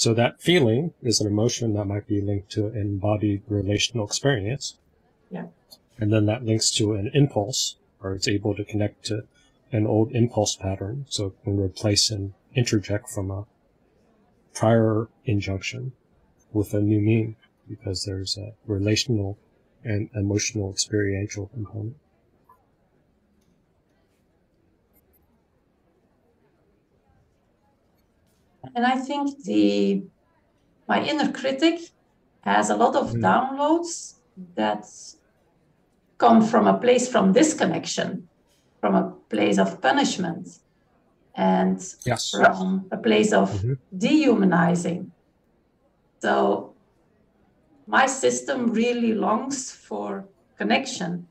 So that feeling is an emotion that might be linked to an embodied relational experience. Yeah. And then that links to an impulse, or it's able to connect to an old impulse pattern. So it can replace and interject from a prior injunction with a new meaning because there's a relational and emotional experiential component. And I think the my inner critic has a lot of Mm. downloads that come from a place from disconnection, from a place of punishment, and Yes. from a place of Mhm. dehumanizing. So my system really longs for connection.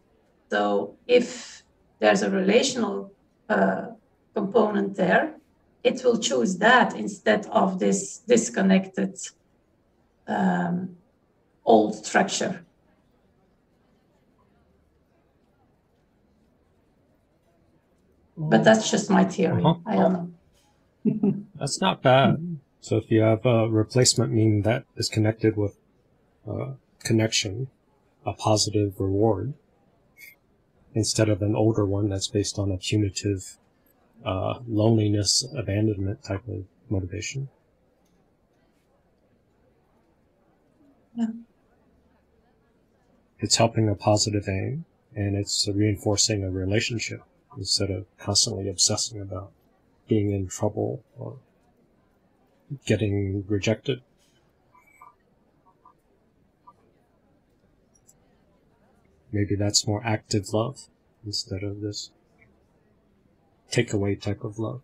So if there's a relational uh, component there, it will choose that instead of this disconnected um, old structure. But that's just my theory. Uh-huh. I don't know. That's not bad. So if you have a replacement meaning that is connected with uh, connection, a positive reward, instead of an older one that's based on a punitive uh, loneliness, abandonment type of motivation. Yeah. It's helping a positive aim, and it's reinforcing a relationship instead of constantly obsessing about being in trouble or getting rejected. Maybe that's more active love instead of this takeaway type of love.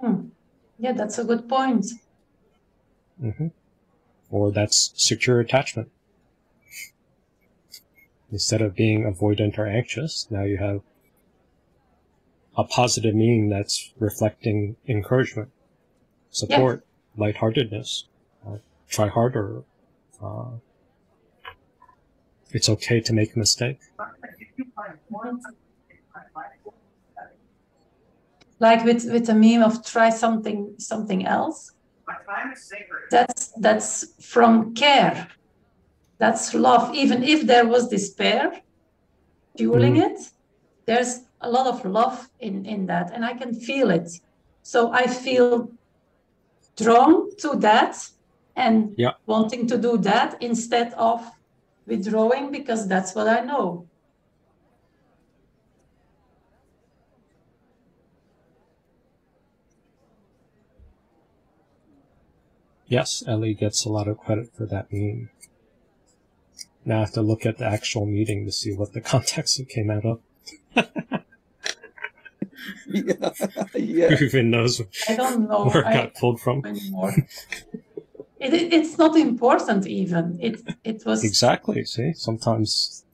Hmm. Yeah, that's a good point. hmm Or that's secure attachment. Instead of being avoidant or anxious, now you have a positive meaning that's reflecting encouragement, support, lightheartedness, uh, try harder. Uh, it's okay to make a mistake. Like with with the meme of try something something else. That's that's from care. That's love. Even if there was despair fueling Mm. it, there's a lot of love in in that, and I can feel it. So I feel drawn to that and Yeah. wanting to do that instead of withdrawing because that's what I know. Yes, Ellie gets a lot of credit for that meme. Now I have to look at the actual meeting to see what the context it came out of. yeah, yeah. Who even knows I don't know. where it I- got pulled from? anymore. it, it- it's not important even. It it was Exactly. See, sometimes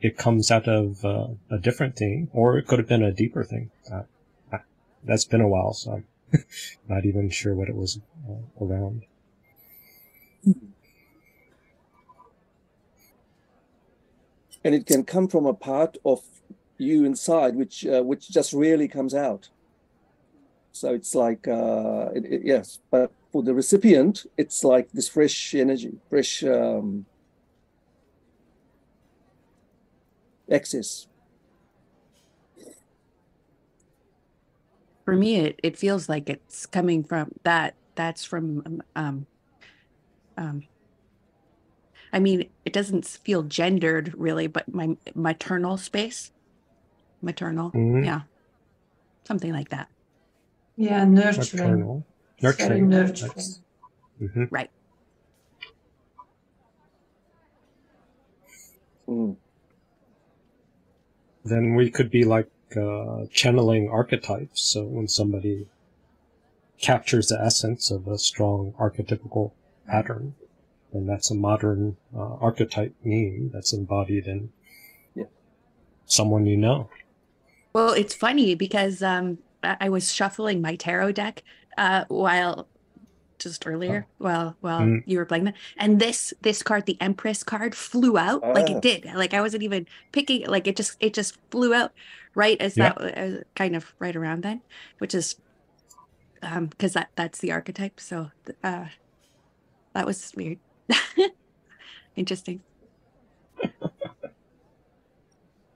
it comes out of uh, a different thing, or it could have been a deeper thing. Uh, uh, that's been a while, so I'm not even sure what it was uh, around. and it can come from a part of you inside which uh, which just really comes out so it's like uh it, it- yes but for the recipient it's like this fresh energy fresh um access For me, it, it feels like it's coming from that. That's from, um, um, um, I mean, it doesn't feel gendered really, but my maternal space, maternal, Mhm. yeah, something like that. yeah nurturing. Maternal. Nurturing. nurturing. That's- mhm. Right. Mm. Then we could be like uh, channeling archetypes. So when somebody captures the essence of a strong archetypical pattern, then that's a modern uh, archetype meme that's embodied in Yeah. someone you know. Well, it's funny because um, I, I was shuffling my tarot deck uh, while just earlier while while Mm. you were playing that, and this this card, the Empress card, flew out like Ah. it did. Like I wasn't even picking. it, Like it just it just flew out right as Yeah. that uh, kind of right around then, which is um because that that's the archetype so uh that was weird interesting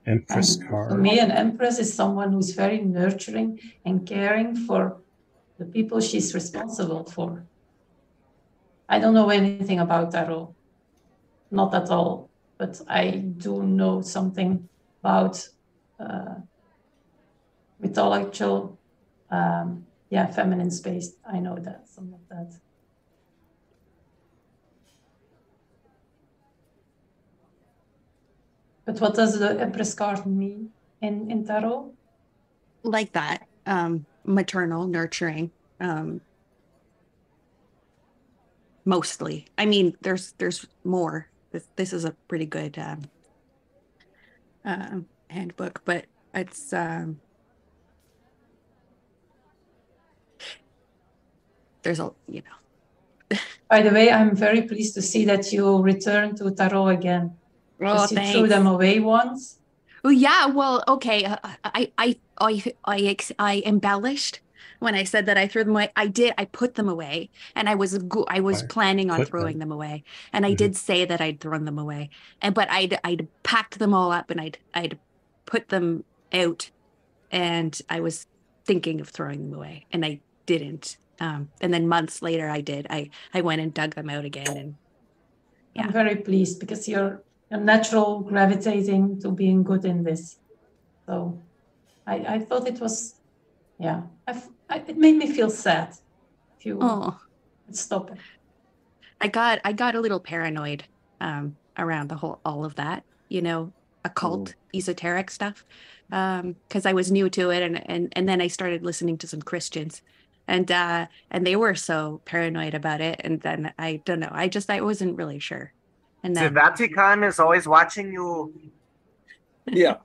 Empress And card. For me, an empress is someone who's very nurturing and caring for the people she's responsible for. I don't know anything about that tarot, not at all, but I do know something about uh, mythological, um, yeah, feminine space. I know that, some of that. But what does the Empress card mean in, in tarot? like that um maternal nurturing um mostly i mean there's there's more this, this is a pretty good um um handbook but it's um there's a you know By the way, I'm very pleased to see that you return to tarot again. oh Because you threw them away once. Oh yeah, well, okay. uh, I I I I I embellished when I said that I threw them away. I did. I put them away, and I was go- I was Right. planning on throwing them. them away, and I Mhm. did say that I'd thrown them away, and but I'd I'd packed them all up and I'd I'd put them out, and I was thinking of throwing them away, and I didn't. Um, and then months later, I did. I I went and dug them out again, and Yeah. I'm very pleased because you're you're natural gravitating to being good in this. So I, I thought it was, yeah, I f I it made me feel sad. If you oh. stop it. I got I got a little paranoid um around the whole all of that, you know, occult, esoteric stuff. Um because I was new to it and and and then I started listening to some Christians and uh and they were so paranoid about it and then I don't know, I just I wasn't really sure. And The Vatican is always watching you. Yeah.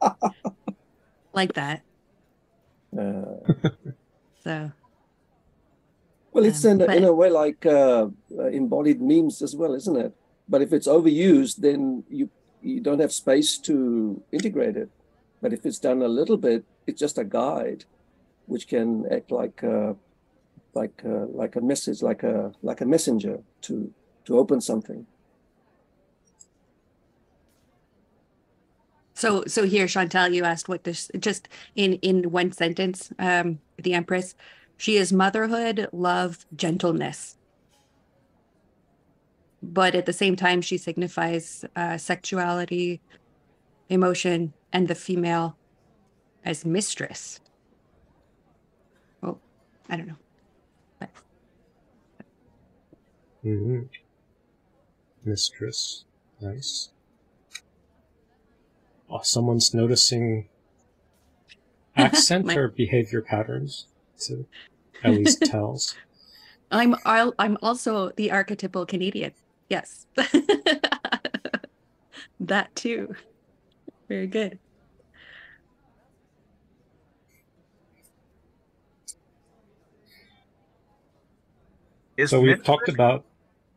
like that. Uh, So well, it's Um, in, a- but- in a way like uh, uh, embodied memes as well, isn't it? But if it's overused, then you you don't have space to integrate it. But if it's done a little bit, it's just a guide, which can act like a, like a, like a message, like a like a messenger to to open something. So, so here, Chantal, you asked what this just in in one sentence. Um, the Empress, she is motherhood, love, gentleness, but at the same time, she signifies uh, sexuality, emotion, and the female as mistress. I don't know. But hmm Mistress. Nice. Oh, someone's noticing accent My- or behavior patterns to at least tells. I'm I'll, I'm also the archetypal Canadian. Yes, that too. Very good. Is So we've talked about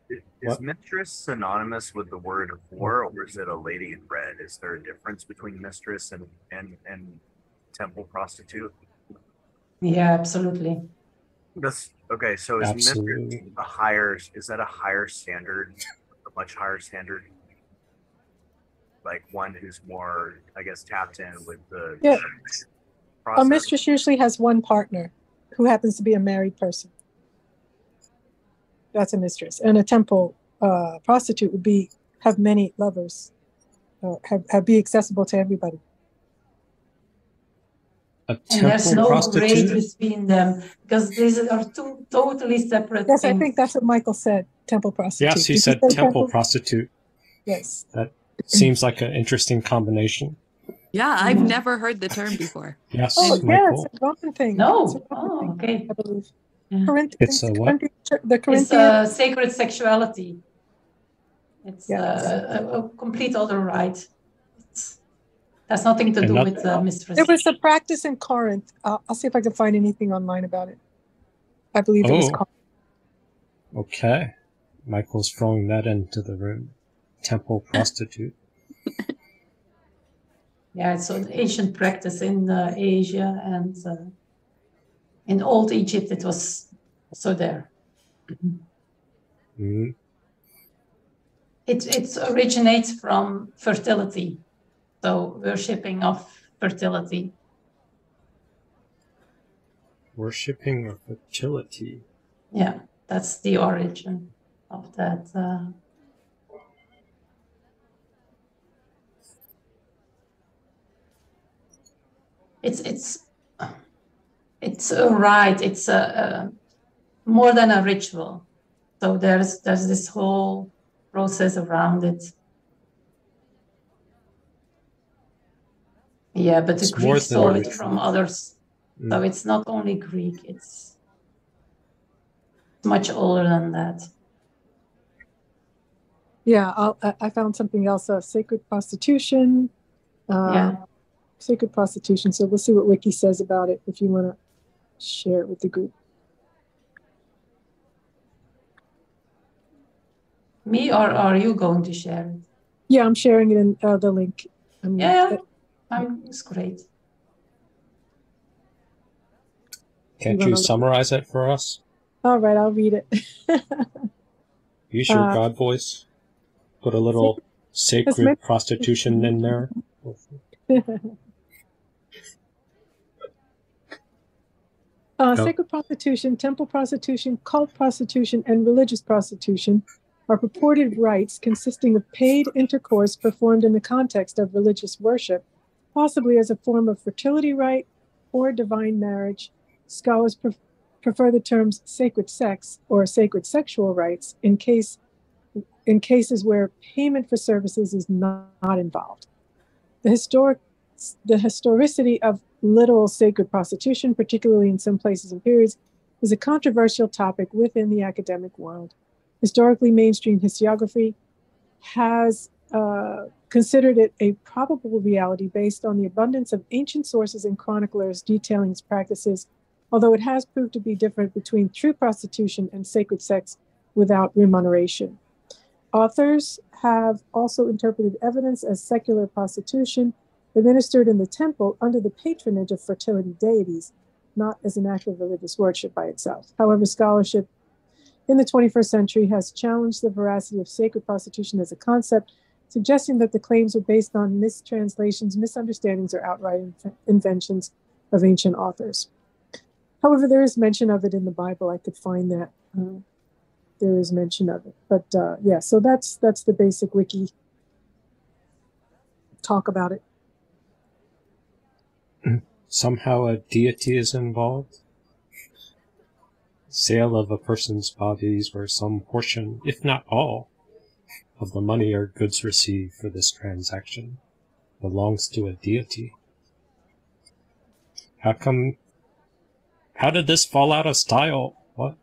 Is what? mistress synonymous with the word whore, or is it a lady in red? Is there a difference between mistress and and and temple prostitute? Yeah, absolutely. That's okay. So is mistress a higher? Is that a higher standard? A much higher standard? Like one who's more, I guess, tapped in with the Yeah. A mistress usually has one partner who happens to be a married person. That's a mistress. And a temple uh, prostitute would be have many lovers, uh, have, have be accessible to everybody. a And there's temple no grade between them because these are two totally separate Yes, I think that's what Michael said. Temple prostitute. Yes, he Did said say temple prostitute. Yes. That seems like an interesting combination. Yeah, I've Mhm. never heard the term before. Yes, Oh, yeah, it's a Roman thing. No. A Roman Oh, thing, okay. I. Yeah. Corinth- It's a what? Corinthian church- the It's Corinthian. uh, sacred sexuality. It's Yes. uh, a, a complete other right. It's, has nothing to And do not- with uh, mistress. There was a practice in Corinth. Uh, I'll see if I can find anything online about it. I believe it was Oh. Corinth. Okay. Michael's throwing that into the room. Temple prostitute. Yeah, it's an ancient practice in uh, Asia and uh, In old Egypt, it was also there. hmm It, it originates from fertility, so worshipping of fertility. Worshipping of fertility. Yeah, that's the origin of that. Uh, it's it's it's a rite. It's a, a more than a ritual. So there's there's this whole process around it. Yeah, but the It's more Greeks than a stole it from others. So Mm. it's not only Greek, it's much older than that. Yeah, I'll, I I found something else. Uh, sacred prostitution. Uh, Yeah. Sacred prostitution. So we'll see what Wiki says about it if you want to share it with the group. Me or are you going to share it? Yeah, I'm sharing it in uh, the link. I'm, Yeah, I'm, it's great. Can't You you summarize it for us? All right, I'll read it. Use your Uh, God voice. Put a little sacred prostitution in there. Uh, Oh. Sacred prostitution, temple prostitution, cult prostitution, and religious prostitution are purported rites consisting of paid intercourse performed in the context of religious worship, possibly as a form of fertility rite or divine marriage. Scholars pref- prefer the terms sacred sex or sacred sexual rites in case in cases where payment for services is not, not involved. The historic the historicity of literal sacred prostitution, particularly in some places and periods, is a controversial topic within the academic world. Historically, mainstream historiography has uh, considered it a probable reality based on the abundance of ancient sources and chroniclers detailing its practices, although it has proved to be different between true prostitution and sacred sex without remuneration. Authors have also interpreted evidence as secular prostitution administered in the temple under the patronage of fertility deities, not as an act of religious worship by itself. However, scholarship in the 21st century has challenged the veracity of sacred prostitution as a concept, suggesting that the claims are based on mistranslations, misunderstandings, or outright inf- inventions of ancient authors. However, there is mention of it in the Bible. I could find that. Uh, there is mention of it, but uh, yeah. So that's that's the basic wiki talk about it. Somehow a deity is involved. Sale of a person's bodies where some portion, if not all, of the money or goods received for this transaction belongs to a deity. How come? How did this fall out of style? What?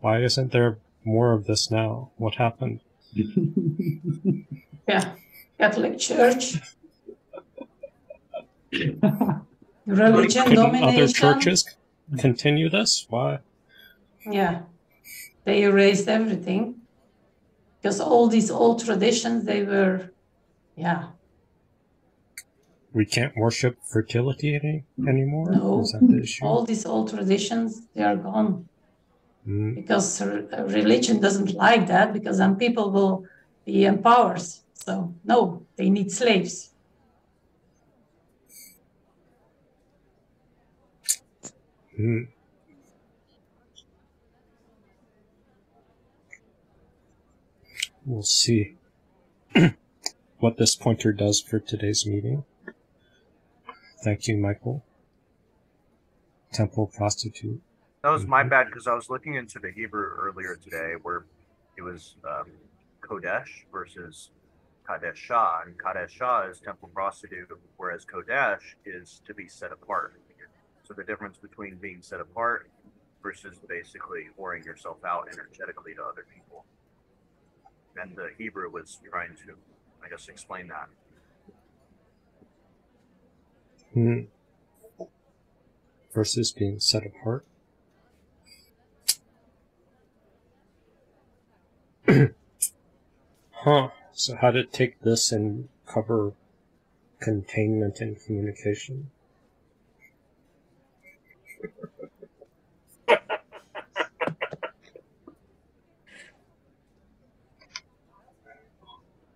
Why isn't there more of this now? What happened? Yeah, Catholic Church. Religion Couldn't domination. other churches continue this? Why? Yeah, they erased everything because all these old traditions they were, yeah, We can't worship fertility any, anymore? No. The all these old traditions they are gone Mm, because re- religion doesn't like that because then people will be empowered. So no, they need slaves. Mm. We'll see what this pointer does for today's meeting. Thank you, Michael. Temple prostitute. That was my Mhm. bad because I was looking into the Hebrew earlier today where it was um, Kodesh versus Kadesh Shah. And Kadesh Shah is temple prostitute, whereas Kodesh is to be set apart. So the difference between being set apart versus basically whoring yourself out energetically to other people. And the Hebrew was trying to, I guess, explain that. Hmm. Versus being set apart. huh. So how to take this and cover containment and communication?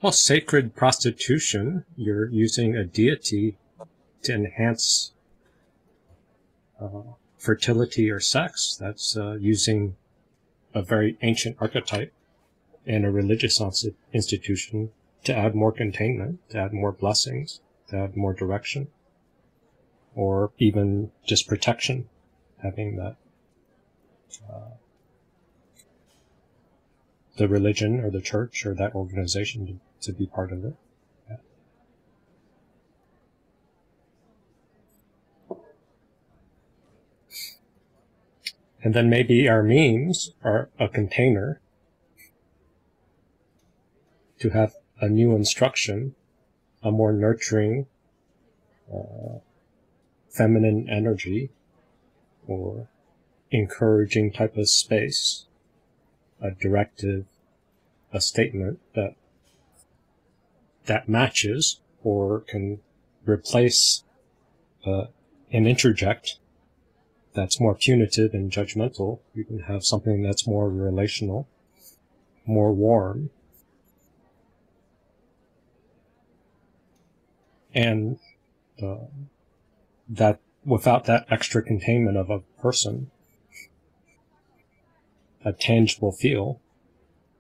Well, sacred prostitution, you're using a deity to enhance uh, fertility or sex. That's uh, using a very ancient archetype in a religious institution to add more containment, to add more blessings, to add more direction, or even just protection, having that uh, the religion or the church or that organization to, be part of it. Yeah. And then maybe our memes are a container to have a new instruction, a more nurturing, uh, feminine energy or encouraging type of space a directive, a statement that that matches or can replace uh, an interject that's more punitive and judgmental. You can have something that's more relational, more warm, and uh, that without that extra containment of a person, a tangible feel,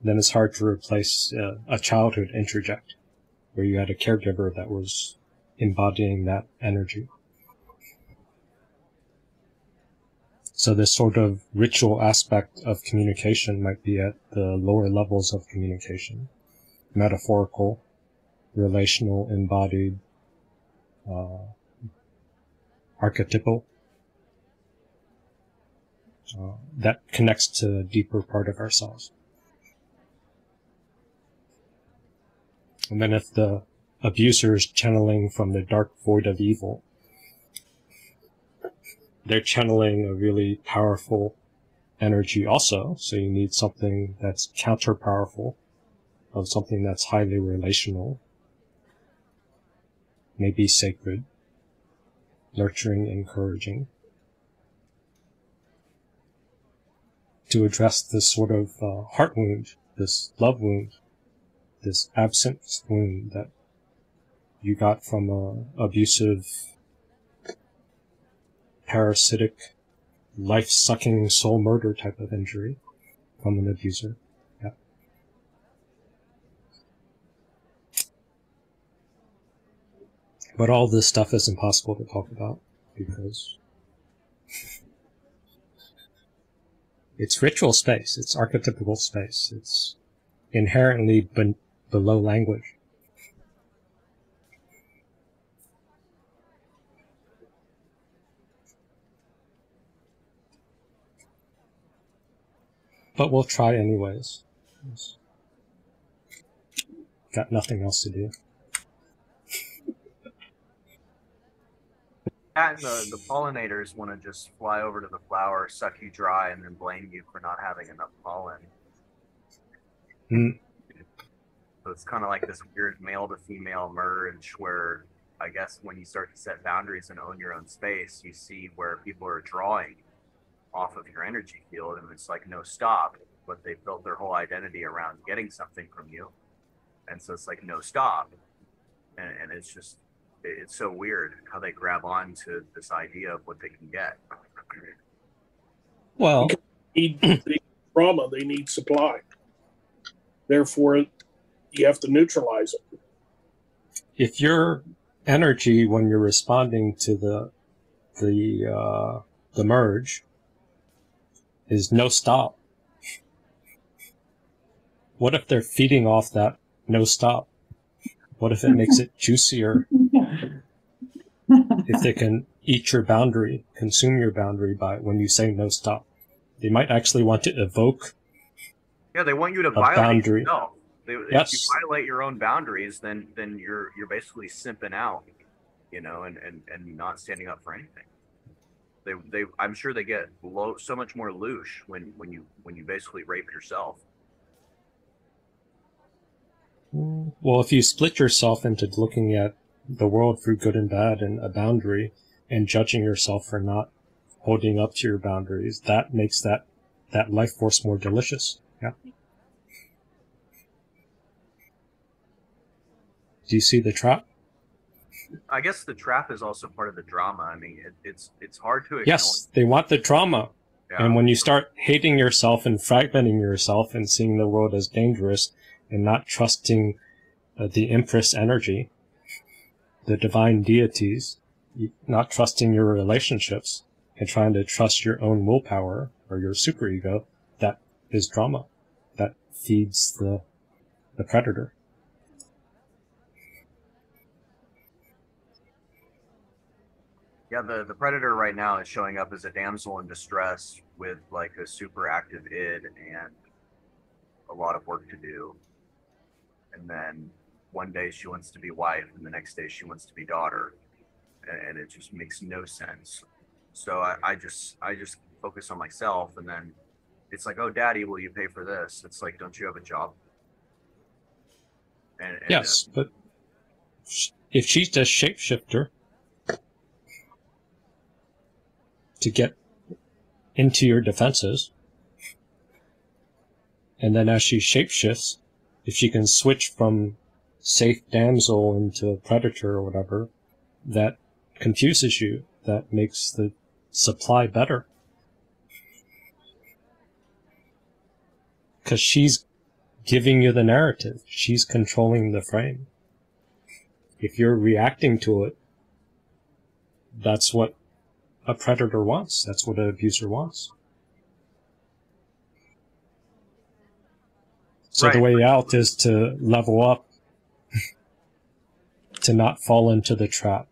then it's hard to replace uh, a childhood interject where you had a caregiver that was embodying that energy. So this sort of ritual aspect of communication might be at the lower levels of communication, metaphorical, relational, embodied, uh, archetypal, uh, that connects to a deeper part of ourselves. And then if the abuser is channeling from the dark void of evil, they're channeling a really powerful energy also. So you need something that's counter powerful of something that's highly relational, maybe sacred, nurturing, encouraging. to address this sort of uh, heart wound, this love wound, this absent wound that you got from a abusive, parasitic, life-sucking soul murder type of injury from an abuser. Yeah. But all this stuff is impossible to talk about because it's ritual space. It's archetypical space. It's inherently ben- below language. But we'll try anyways. Got nothing else to do. and the, the pollinators want to just fly over to the flower, suck you dry, and then blame you for not having enough pollen. Mm. So it's kind of like this weird male to female merge where I guess when you start to set boundaries and own your own space, you see where people are drawing off of your energy field and it's like no stop, but they built their whole identity around getting something from you. And so it's like no stop. And, and it's just it's so weird how they grab on to this idea of what they can get. Well, need, they need trauma, they need supply. Therefore, you have to neutralize it. If your energy when you're responding to the the uh, the merge is no stop, what if they're feeding off that no stop? What if it makes it juicier if they can eat your boundary, consume your boundary by when you say no stop. They might actually want to evoke. Yeah, they want you to violate boundary. yourself. They, yes. If you violate your own boundaries, then then you're you're basically simping out, you know, and and and not standing up for anything. They they I'm sure they get low, so much more louche when when you when you basically rape yourself. Well, if you split yourself into looking at the world through good and bad and a boundary and judging yourself for not holding up to your boundaries, that makes that, that life force more delicious. Yeah. Do you see the trap? I guess the trap is also part of the drama. I mean, it, it's it's hard to. Yes, they want the drama. Yeah. And when you start hating yourself and fragmenting yourself and seeing the world as dangerous and not trusting uh, the Empress energy, the divine deities, not trusting your relationships and trying to trust your own willpower or your superego, that is drama. That feeds the, the predator. Yeah, the, the predator right now is showing up as a damsel in distress with like a super active id and a lot of work to do. And then one day she wants to be wife, and the next day she wants to be daughter, and, it just makes no sense. So I, I just I just focus on myself, and then it's like, oh, daddy, will you pay for this? It's like, don't you have a job? And, and uh, Yes, but if she's just shapeshifter to get into your defenses, and then as she shapeshifts, if she can switch from safe damsel into predator or whatever, that confuses you. That makes the supply better. Because she's giving you the narrative. She's controlling the frame. If you're reacting to it, that's what a predator wants. That's what an abuser wants. So the way out is to level up, to not fall into the trap,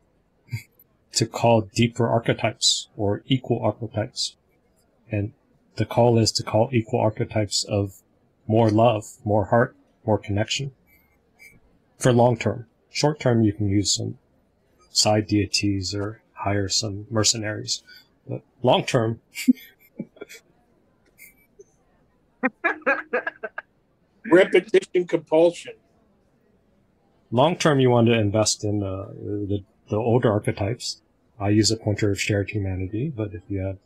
to call deeper archetypes or equal archetypes. And the call is to call equal archetypes of more love, more heart, more connection. For long term. Short term, you can use some side deities or hire some mercenaries. But long term, Repetition compulsion. long term, you want to invest in uh, the, the older archetypes. I use a pointer of shared humanity, but if you have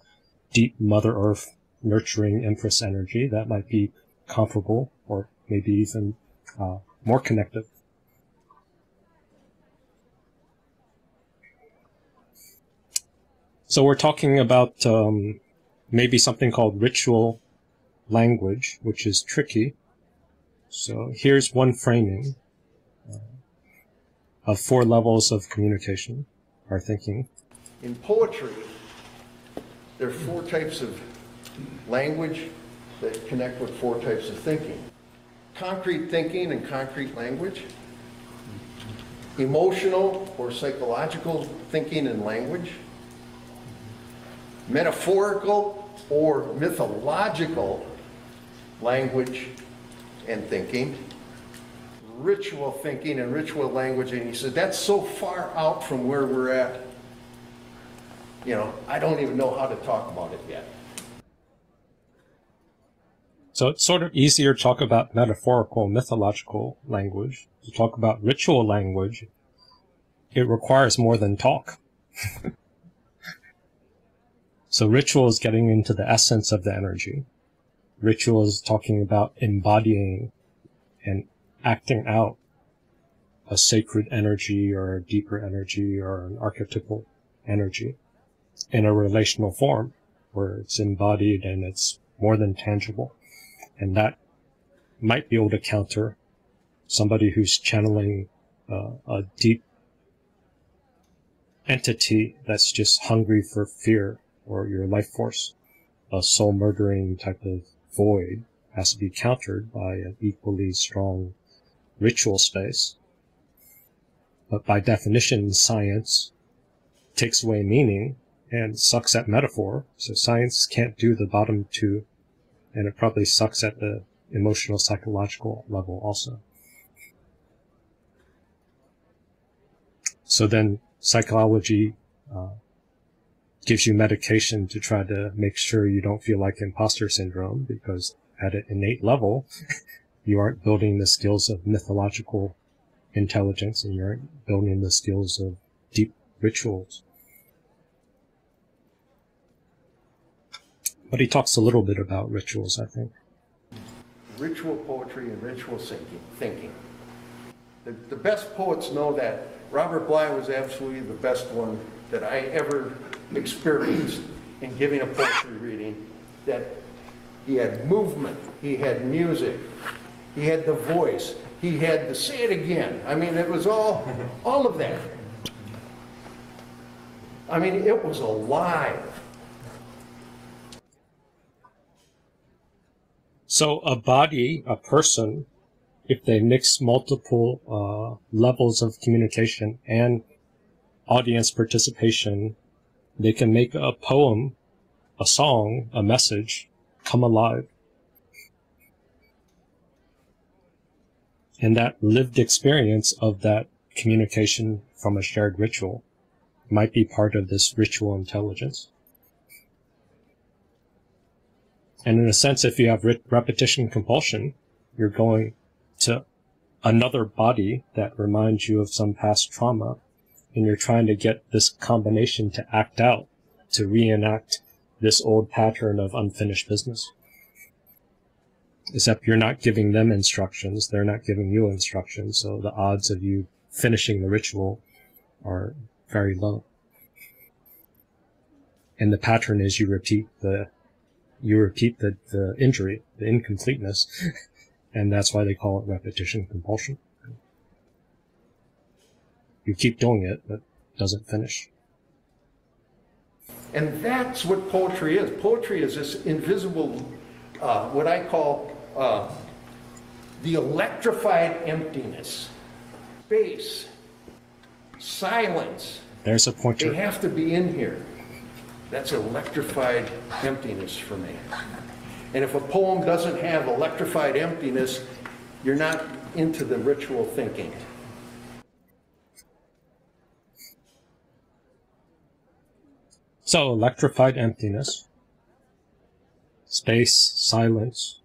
deep Mother Earth nurturing Empress energy, that might be comparable or maybe even uh, more connective. So we're talking about um, maybe something called ritual language, which is tricky. So here's one framing uh, of four levels of communication or thinking. In poetry, there are four types of language that connect with four types of thinking. Concrete thinking and concrete language, emotional or psychological thinking and language, metaphorical or mythological language and thinking, ritual thinking and ritual language. And he said, that's so far out from where we're at you know, I don't even know how to talk about it yet. So it's sort of easier to talk about metaphorical, mythological language. To talk about ritual language, it requires more than talk. so ritual is getting into the essence of the energy. Ritual is talking about embodying and acting out a sacred energy or a deeper energy or an archetypal energy in a relational form where it's embodied and it's more than tangible. And that might be able to counter somebody who's channeling uh, a deep entity that's just hungry for fear or your life force. A soul murdering type of void has to be countered by an equally strong ritual space. But by definition, science takes away meaning and sucks at metaphor. So science can't do the bottom two, and it probably sucks at the emotional psychological level also. So then psychology uh, gives you medication to try to make sure you don't feel like imposter syndrome because at an innate level, you aren't building the skills of mythological intelligence and you aren't building the skills of deep rituals. But he talks a little bit about rituals, I think. Ritual poetry and ritual thinking. thinking. The, the best poets know that. Robert Bly was absolutely the best one that I ever experienced in giving a poetry reading. That he had movement, he had music, he had the voice, he had the say it again. I mean, it was all, all of that. I mean, it was alive. So a body, a person, if they mix multiple uh, levels of communication and audience participation, they can make a poem, a song, a message come alive. And that lived experience of that communication from a shared ritual might be part of this ritual intelligence. And in a sense, if you have re- repetition compulsion, you're going to another body that reminds you of some past trauma, and you're trying to get this combination to act out, to reenact this old pattern of unfinished business. Except you're not giving them instructions, they're not giving you instructions, so the odds of you finishing the ritual are very low. And the pattern is you repeat the you repeat the, the injury, the incompleteness, and that's why they call it repetition compulsion. You keep doing it, but it doesn't finish. And that's what poetry is. Poetry is this invisible, uh, what I call uh, the electrified emptiness, space, silence. There's a pointer. They have to be in here. That's electrified emptiness for me. And if a poem doesn't have electrified emptiness, you're not into the ritual thinking. So, electrified emptiness, space, silence,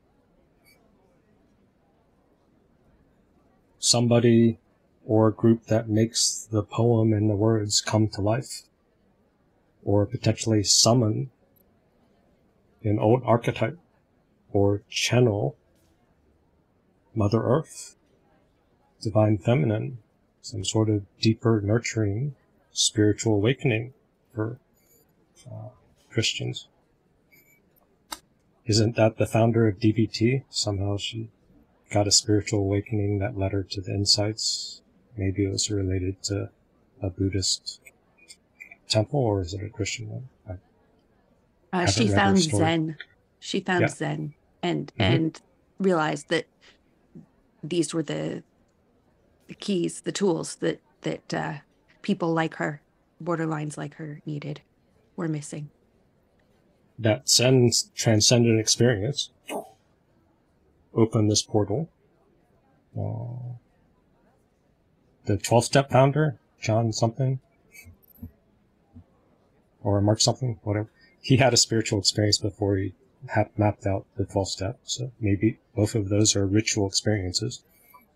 somebody or a group that makes the poem and the words come to life or potentially summon an old archetype or channel Mother Earth, Divine Feminine, some sort of deeper nurturing spiritual awakening for uh, Christians. Isn't that the founder of DBT? Somehow she got a spiritual awakening that led her to the insights. Maybe it was related to a Buddhist temple or is it a Christian one? uh, she found Zen. She found yeah. Zen and mm-hmm. and realized that these were the the keys, the tools that that uh, people like her, borderlines like her, needed, were missing. That Zen transcendent experience Open this portal. Uh, the 12 step founder, John something, or Mark something, whatever. He had a spiritual experience before he had mapped out the 12 steps. So maybe both of those are ritual experiences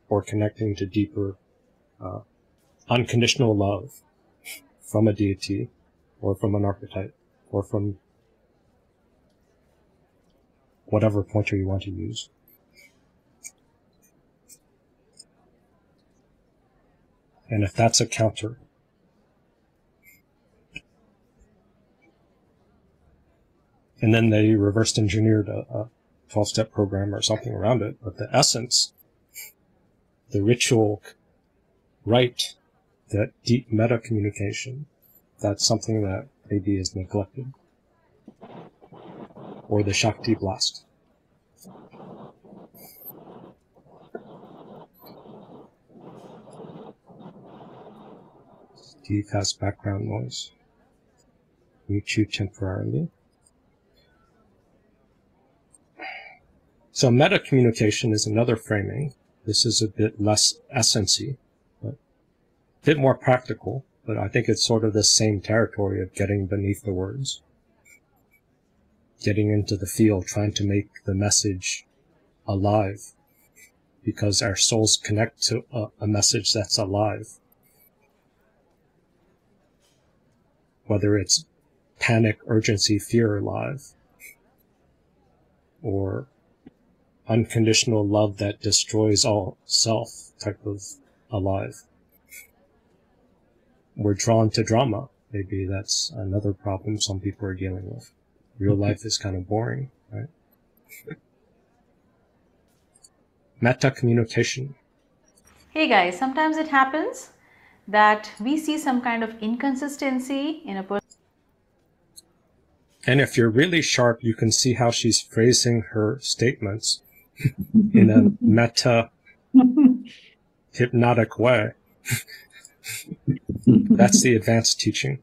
or connecting to deeper, uh, unconditional love from a deity or from an archetype or from whatever pointer you want to use. And if that's a counter and then they reversed engineered a, a 12 step program or something around it. But the essence, the ritual right, that deep meta communication, that's something that maybe is neglected. Or the Shakti blast. Steve has background noise. Mute you temporarily. So meta communication is another framing. This is a bit less essency, but a bit more practical, but I think it's sort of the same territory of getting beneath the words. Getting into the field, trying to make the message alive. Because our souls connect to a, a message that's alive. Whether it's panic, urgency, fear alive, or unconditional love that destroys all self type of alive. We're drawn to drama. Maybe that's another problem some people are dealing with. Real life is kind of boring, right? Meta communication. Hey guys, sometimes it happens that we see some kind of inconsistency in a person. And if you're really sharp, you can see how she's phrasing her statements in a meta hypnotic way. That's the advanced teaching.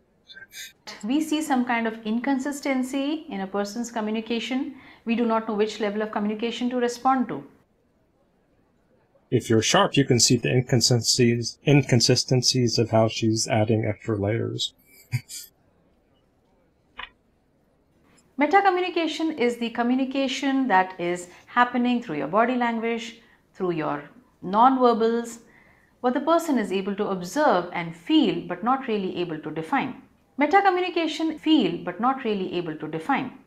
We see some kind of inconsistency in a person's communication. We do not know which level of communication to respond to. If you're sharp, you can see the inconsistencies inconsistencies of how she's adding extra layers. Meta communication is the communication that is happening through your body language, through your non-verbals, what the person is able to observe and feel but not really able to define. Meta communication feel but not really able to define.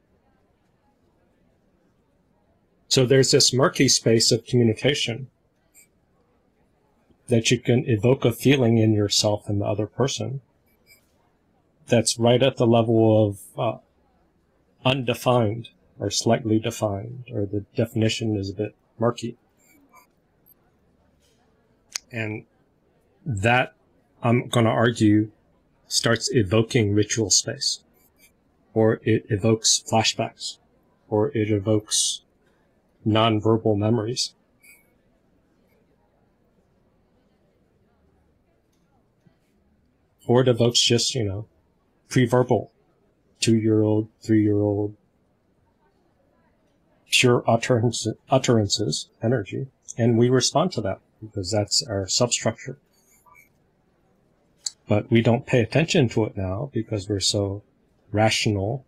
So there's this murky space of communication that you can evoke a feeling in yourself and the other person that's right at the level of uh, undefined or slightly defined, or the definition is a bit murky. And that, I'm going to argue, starts evoking ritual space, or it evokes flashbacks, or it evokes nonverbal memories. Or it evokes just, you know, pre-verbal, two-year-old, three-year-old, pure utterance, utterances, energy, and we respond to that because that's our substructure. But we don't pay attention to it now because we're so rational.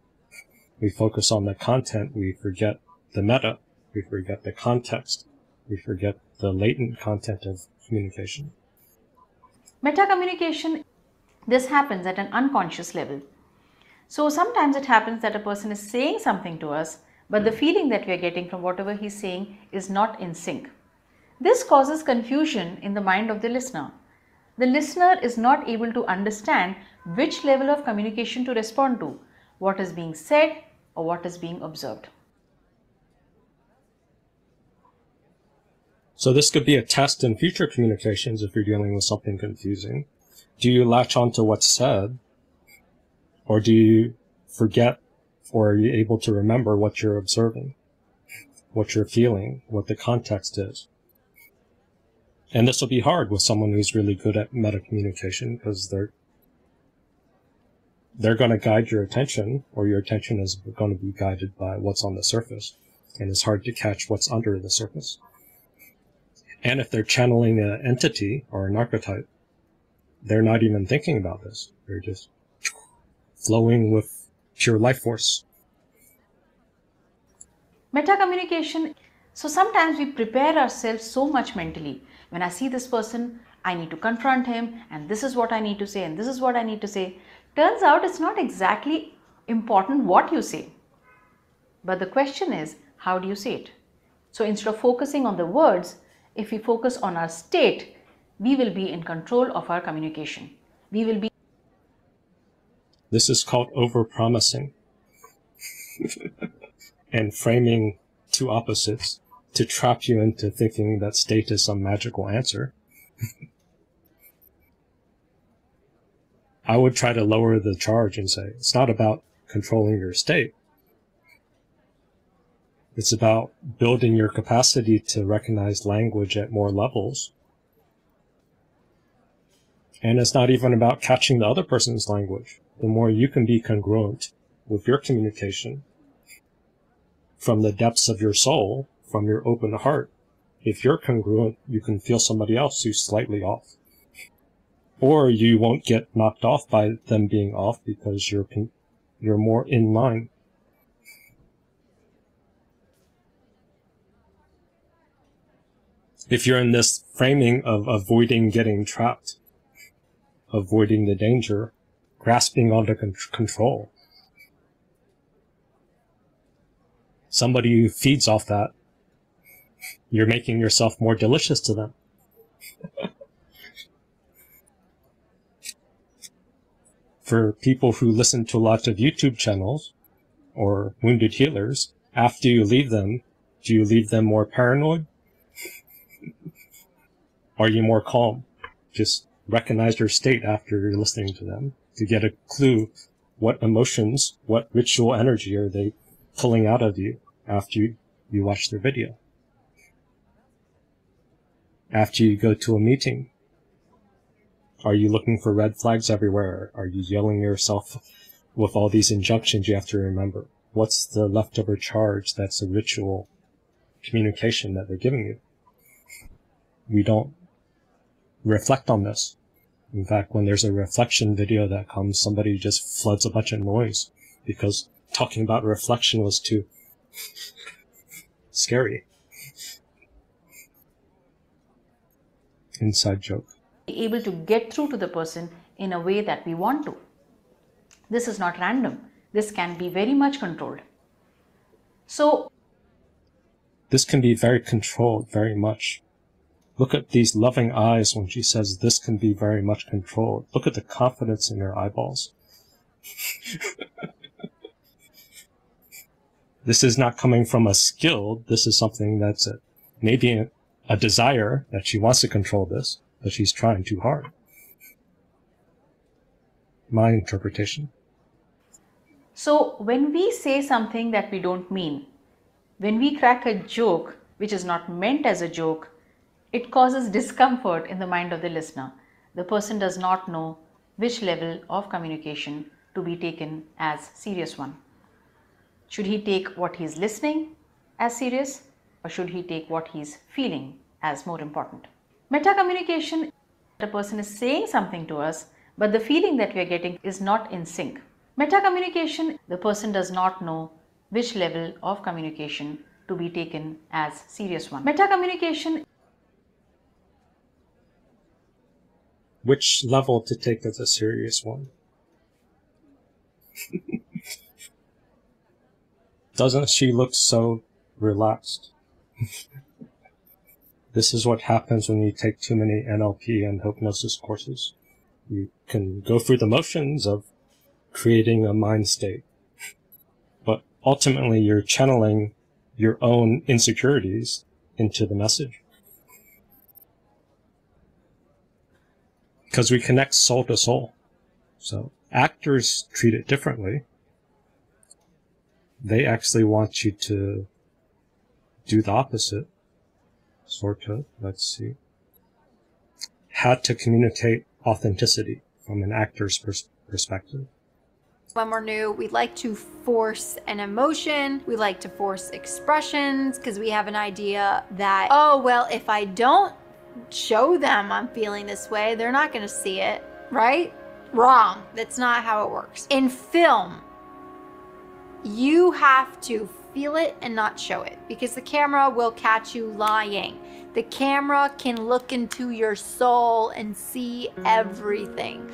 We focus on the content, we forget the meta, we forget the context, we forget the latent content of communication. Meta communication, this happens at an unconscious level. So sometimes it happens that a person is saying something to us, but the feeling that we are getting from whatever he's saying is not in sync. This causes confusion in the mind of the listener. The listener is not able to understand which level of communication to respond to, what is being said or what is being observed. So this could be a test in future communications if you're dealing with something confusing. Do you latch on to what's said? Or do you forget or are you able to remember what you're observing, what you're feeling, what the context is? And this will be hard with someone who's really good at meta communication because they're they're going to guide your attention or your attention is going to be guided by what's on the surface and it's hard to catch what's under the surface. And if they're channeling an entity or an archetype, they're not even thinking about this. They're just flowing with pure life force. Meta communication. So sometimes we prepare ourselves so much mentally when I see this person, I need to confront him and this is what I need to say and this is what I need to say. Turns out it's not exactly important what you say. But the question is, how do you say it? So instead of focusing on the words, if we focus on our state, we will be in control of our communication. We will be. This is called overpromising and framing two opposites to trap you into thinking that state is some magical answer. I would try to lower the charge and say, it's not about controlling your state. It's about building your capacity to recognize language at more levels. And it's not even about catching the other person's language. The more you can be congruent with your communication from the depths of your soul, from your open heart. If you're congruent, you can feel somebody else who's slightly off. Or you won't get knocked off by them being off because you're, you're more in line. If you're in this framing of avoiding getting trapped, avoiding the danger, grasping onto con- control, somebody who feeds off that you're making yourself more delicious to them. For people who listen to a lot of YouTube channels or wounded healers, after you leave them, do you leave them more paranoid? Are you more calm? Just recognize your state after you're listening to them to get a clue what emotions, what ritual energy are they pulling out of you after you, you watch their video. After you go to a meeting, are you looking for red flags everywhere? Are you yelling yourself with all these injunctions you have to remember? What's the leftover charge that's a ritual communication that they're giving you? We don't reflect on this. In fact, when there's a reflection video that comes, somebody just floods a bunch of noise because talking about reflection was too scary. Inside joke. Able to get through to the person in a way that we want to. This is not random. This can be very much controlled. So, this can be very controlled, very much. Look at these loving eyes when she says this can be very much controlled. Look at the confidence in her eyeballs. this is not coming from a skill. This is something that's a, maybe a, desire that she wants to control this, but she's trying too hard. My interpretation. So, when we say something that we don't mean, when we crack a joke which is not meant as a joke, it causes discomfort in the mind of the listener. The person does not know which level of communication to be taken as serious one. Should he take what he is listening as serious or should he take what he's feeling as more important? Meta communication, the person is saying something to us, but the feeling that we are getting is not in sync. Meta communication, the person does not know which level of communication to be taken as serious one. Meta communication which level to take as a serious one. Doesn't she look so relaxed? this is what happens when you take too many NLP and hypnosis courses. You can go through the motions of creating a mind state, but ultimately you're channeling your own insecurities into the message. because we connect soul to soul. So actors treat it differently. They actually want you to do the opposite. Sort of. Let's see. How to communicate authenticity from an actor's pers- perspective. When we're new, we like to force an emotion. We like to force expressions because we have an idea that, oh, well, if I don't show them I'm feeling this way, they're not going to see it, right? Wrong. That's not how it works. In film, you have to feel it and not show it because the camera will catch you lying. The camera can look into your soul and see everything.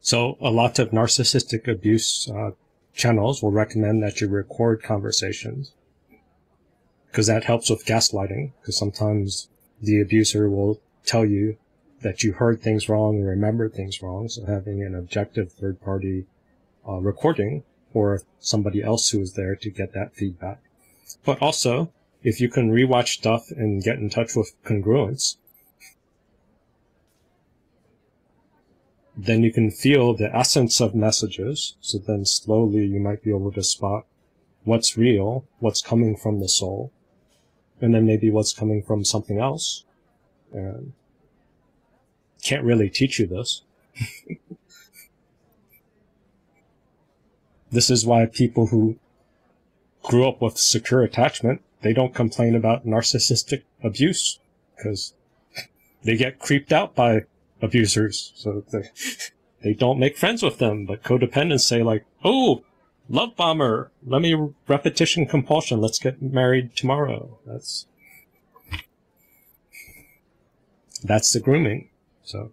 So, a lot of narcissistic abuse uh, channels will recommend that you record conversations because that helps with gaslighting. Because sometimes the abuser will tell you that you heard things wrong and remembered things wrong. So having an objective third party uh, recording or somebody else who is there to get that feedback. But also, if you can rewatch stuff and get in touch with congruence, then you can feel the essence of messages. So then slowly you might be able to spot what's real, what's coming from the soul, and then maybe what's coming from something else. And can't really teach you this. this is why people who grew up with secure attachment, they don't complain about narcissistic abuse because they get creeped out by abusers. So they, they don't make friends with them, but codependents say like, Oh, Love bomber. Let me repetition compulsion. Let's get married tomorrow. That's that's the grooming. So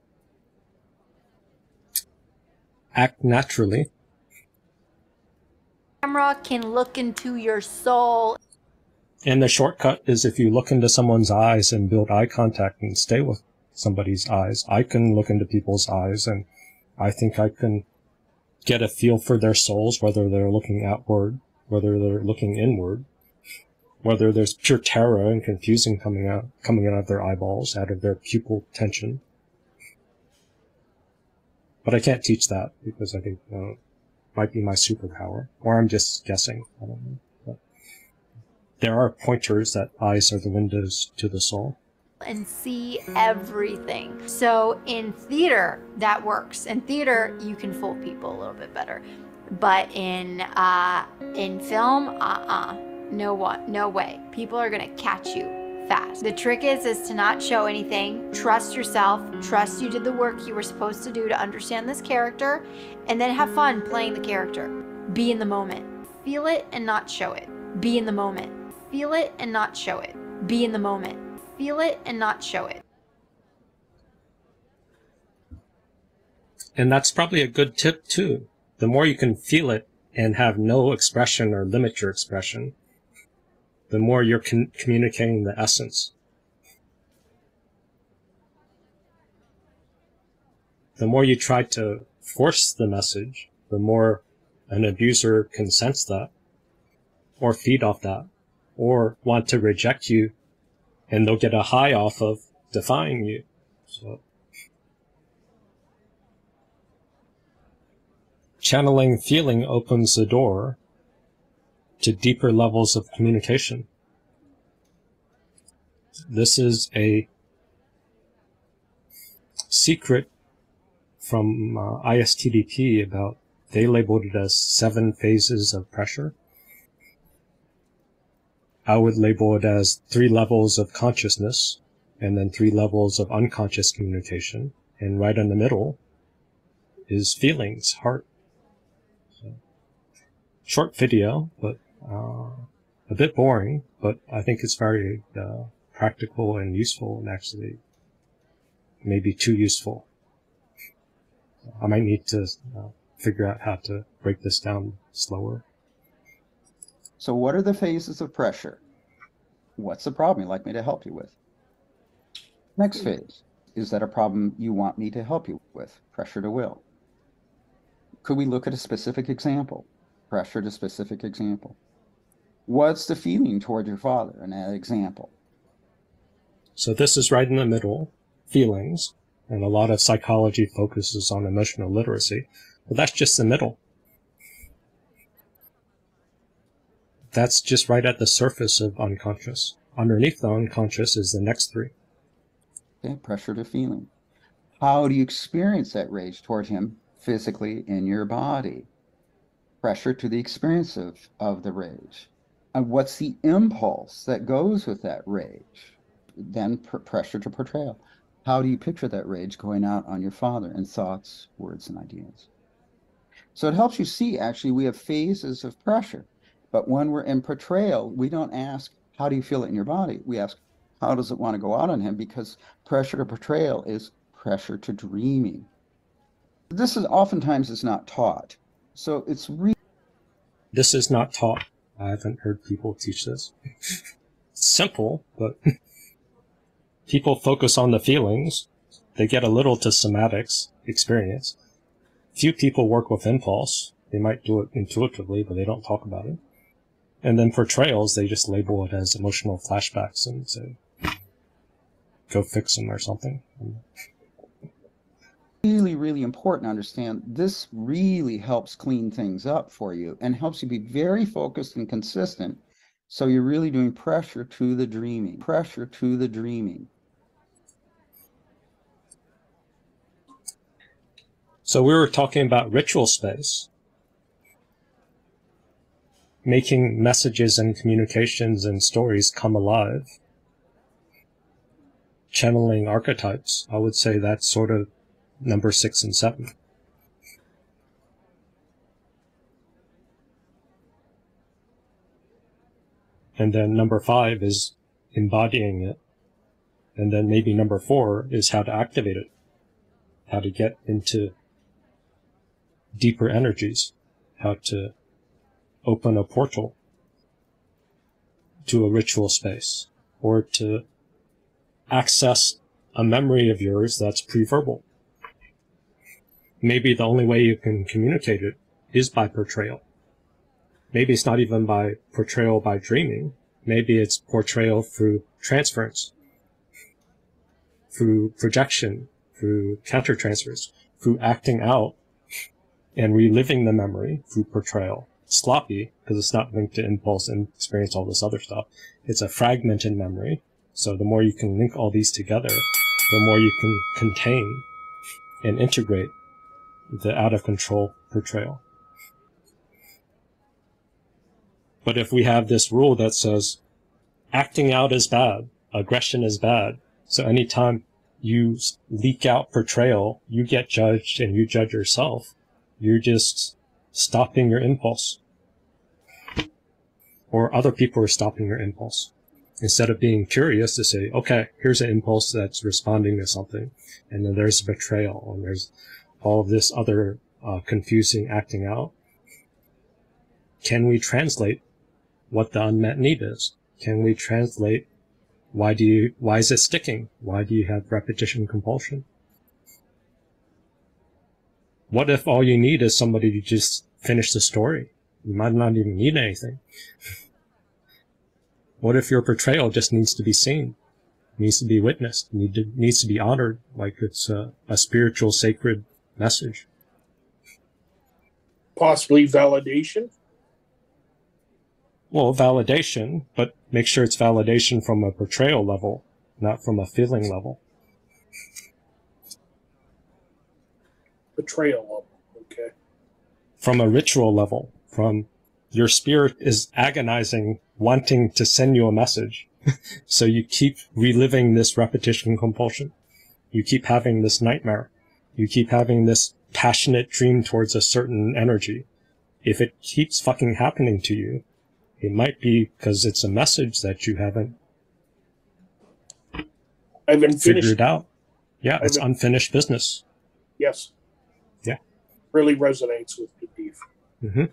act naturally. Camera can look into your soul. And the shortcut is if you look into someone's eyes and build eye contact and stay with somebody's eyes. I can look into people's eyes and I think I can get a feel for their souls, whether they're looking outward, whether they're looking inward, whether there's pure terror and confusing coming out, coming out of their eyeballs, out of their pupil tension. But I can't teach that because I think uh, might be my superpower, or I'm just guessing. I don't know. But there are pointers that eyes are the windows to the soul and see everything. So in theater, that works. In theater, you can fool people a little bit better. But in uh, in film, uh-uh, no what, no way. People are gonna catch you fast. The trick is is to not show anything. Trust yourself. Trust you did the work you were supposed to do to understand this character, and then have fun playing the character. Be in the moment. Feel it and not show it. Be in the moment. Feel it and not show it. Be in the moment feel it and not show it. And that's probably a good tip too. The more you can feel it and have no expression or limit your expression, the more you're con- communicating the essence. The more you try to force the message, the more an abuser can sense that, or feed off that, or want to reject you and they'll get a high off of defying you. So channeling feeling opens the door to deeper levels of communication. This is a secret from uh, ISTDP about they labeled it as seven phases of pressure. I would label it as three levels of consciousness and then three levels of unconscious communication. And right in the middle is feelings, heart. So, short video, but uh, a bit boring, but I think it's very uh, practical and useful and actually maybe too useful. I might need to uh, figure out how to break this down slower. So what are the phases of pressure? What's the problem you'd like me to help you with? Next phase. Is that a problem you want me to help you with? Pressure to will. Could we look at a specific example? Pressure to specific example. What's the feeling toward your father in that example? So this is right in the middle, feelings, and a lot of psychology focuses on emotional literacy, but that's just the middle. That's just right at the surface of unconscious. Underneath the unconscious is the next three. Okay, pressure to feeling. How do you experience that rage toward him physically in your body? Pressure to the experience of, of the rage. And what's the impulse that goes with that rage? Then pr- pressure to portrayal. How do you picture that rage going out on your father in thoughts, words, and ideas? So it helps you see actually we have phases of pressure. But when we're in portrayal, we don't ask, how do you feel it in your body? We ask, how does it want to go out on him? Because pressure to portrayal is pressure to dreaming. This is oftentimes is not taught. So it's really. This is not taught. I haven't heard people teach this. simple, but people focus on the feelings. They get a little to somatics experience. Few people work with impulse. They might do it intuitively, but they don't talk about it. And then portrayals, they just label it as emotional flashbacks and say, go fix them or something. Really, really important to understand. This really helps clean things up for you and helps you be very focused and consistent. So you're really doing pressure to the dreaming, pressure to the dreaming. So we were talking about ritual space making messages and communications and stories come alive. Channeling archetypes, I would say that's sort of number six and seven. And then number five is embodying it. And then maybe number four is how to activate it, how to get into deeper energies, how to open a portal to a ritual space or to access a memory of yours that's pre-verbal. Maybe the only way you can communicate it is by portrayal. Maybe it's not even by portrayal by dreaming. Maybe it's portrayal through transference, through projection, through countertransfers, through acting out and reliving the memory through portrayal. Sloppy, because it's not linked to impulse and experience, all this other stuff. It's a fragmented memory. So the more you can link all these together, the more you can contain and integrate the out of control portrayal. But if we have this rule that says acting out is bad, aggression is bad, so anytime you leak out portrayal, you get judged and you judge yourself, you're just stopping your impulse. Or other people are stopping your impulse. Instead of being curious to say, okay, here's an impulse that's responding to something, and then there's betrayal, and there's all of this other uh, confusing acting out. Can we translate what the unmet need is? Can we translate why do you, why is it sticking? Why do you have repetition compulsion? What if all you need is somebody to just finish the story? You might not even need anything. what if your portrayal just needs to be seen? Needs to be witnessed, need to, needs to be honored like it's a, a spiritual sacred message. Possibly validation? Well, validation, but make sure it's validation from a portrayal level, not from a feeling level. Betrayal level, okay. From a ritual level, from your spirit is agonizing, wanting to send you a message. so you keep reliving this repetition compulsion. You keep having this nightmare. You keep having this passionate dream towards a certain energy. If it keeps fucking happening to you, it might be because it's a message that you haven't I've been figured out. Yeah, it's unfinished business. Yes. Yeah. Really resonates with me, Steve. Mm-hmm.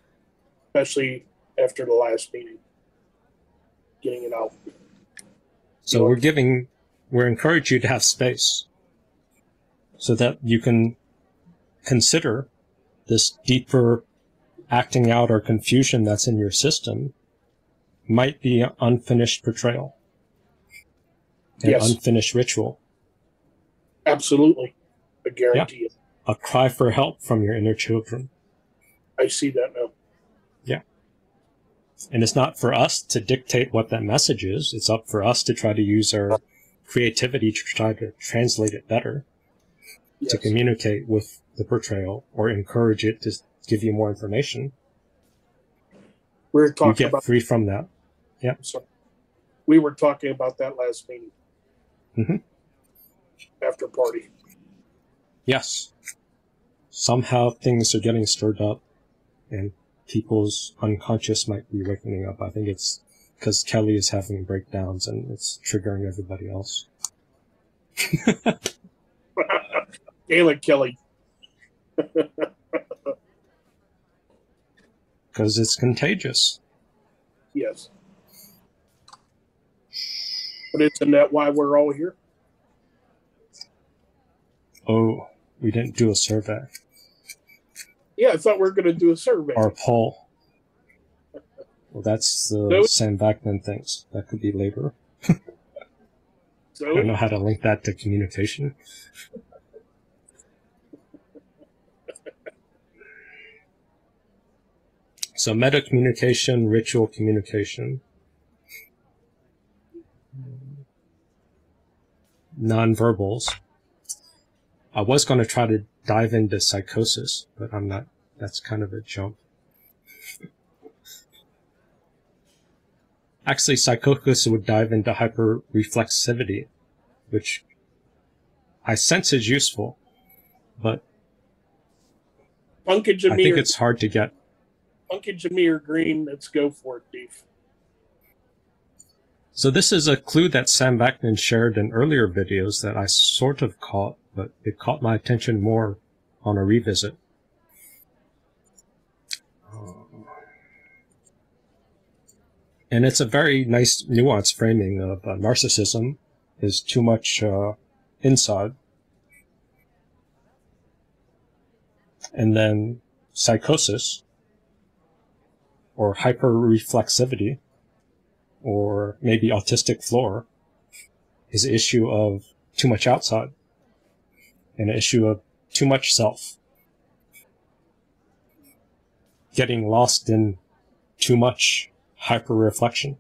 Especially after the last meeting. Getting it out. So we're giving, we're encouraging you to have space so that you can consider this deeper acting out or confusion that's in your system might be unfinished portrayal and Yes. unfinished ritual. Absolutely. I guarantee it. A cry for help from your inner children. I see that now. Yeah. And it's not for us to dictate what that message is. It's up for us to try to use our creativity to try to translate it better, to communicate with the portrayal or encourage it to give you more information. We were You get about free from that. Yeah. sorry. we were talking about that last meeting. hmm After party. Yes. Somehow things are getting stirred up and people's unconscious might be waking up. I think it's because Kelly is having breakdowns and it's triggering everybody else. Galen Kelly. Because it's contagious. Yes. But isn't that why we're all here? Oh, we didn't do a survey Yeah, I thought we were going to do a survey. or a poll. Well, that's the No. Sam Vaknin things. That could be labor. I don't know how to link that to communication. So meta communication, ritual communication, nonverbals. I was going to try to dive into psychosis, but I'm not. That's kind of a jump. Actually, psychosis would dive into hyper-reflexivity, which I sense is useful, but I think it's hard to get. Punkage Amir Green. Let's go for it, Dave. So this is a clue that Sam Vaknin shared in earlier videos that I sort of caught, but it caught my attention more on a revisit. And it's a very nice nuanced framing of uh, narcissism is too much uh, inside. And then psychosis or hyperreflexivity or maybe autistic floor is an issue of too much outside and an issue of too much self. Getting lost in too much hyper reflection.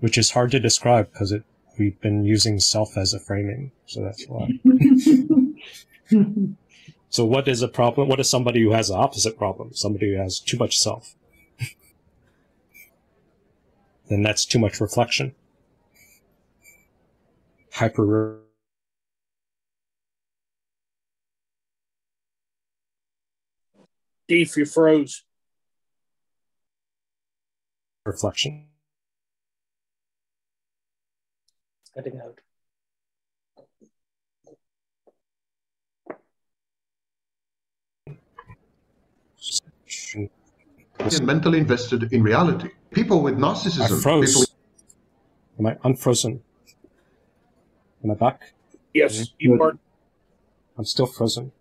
Which is hard to describe because it we've been using self as a framing, so that's why. so what is a problem? What is somebody who has the opposite problem? Somebody who has too much self. then that's too much reflection. Hyper Deef, you froze. reflection. Cutting out. And mentally invested in reality. People with narcissism. I narcissism, froze. people Am I unfrozen? Am I back? Yes, you are. I'm still frozen.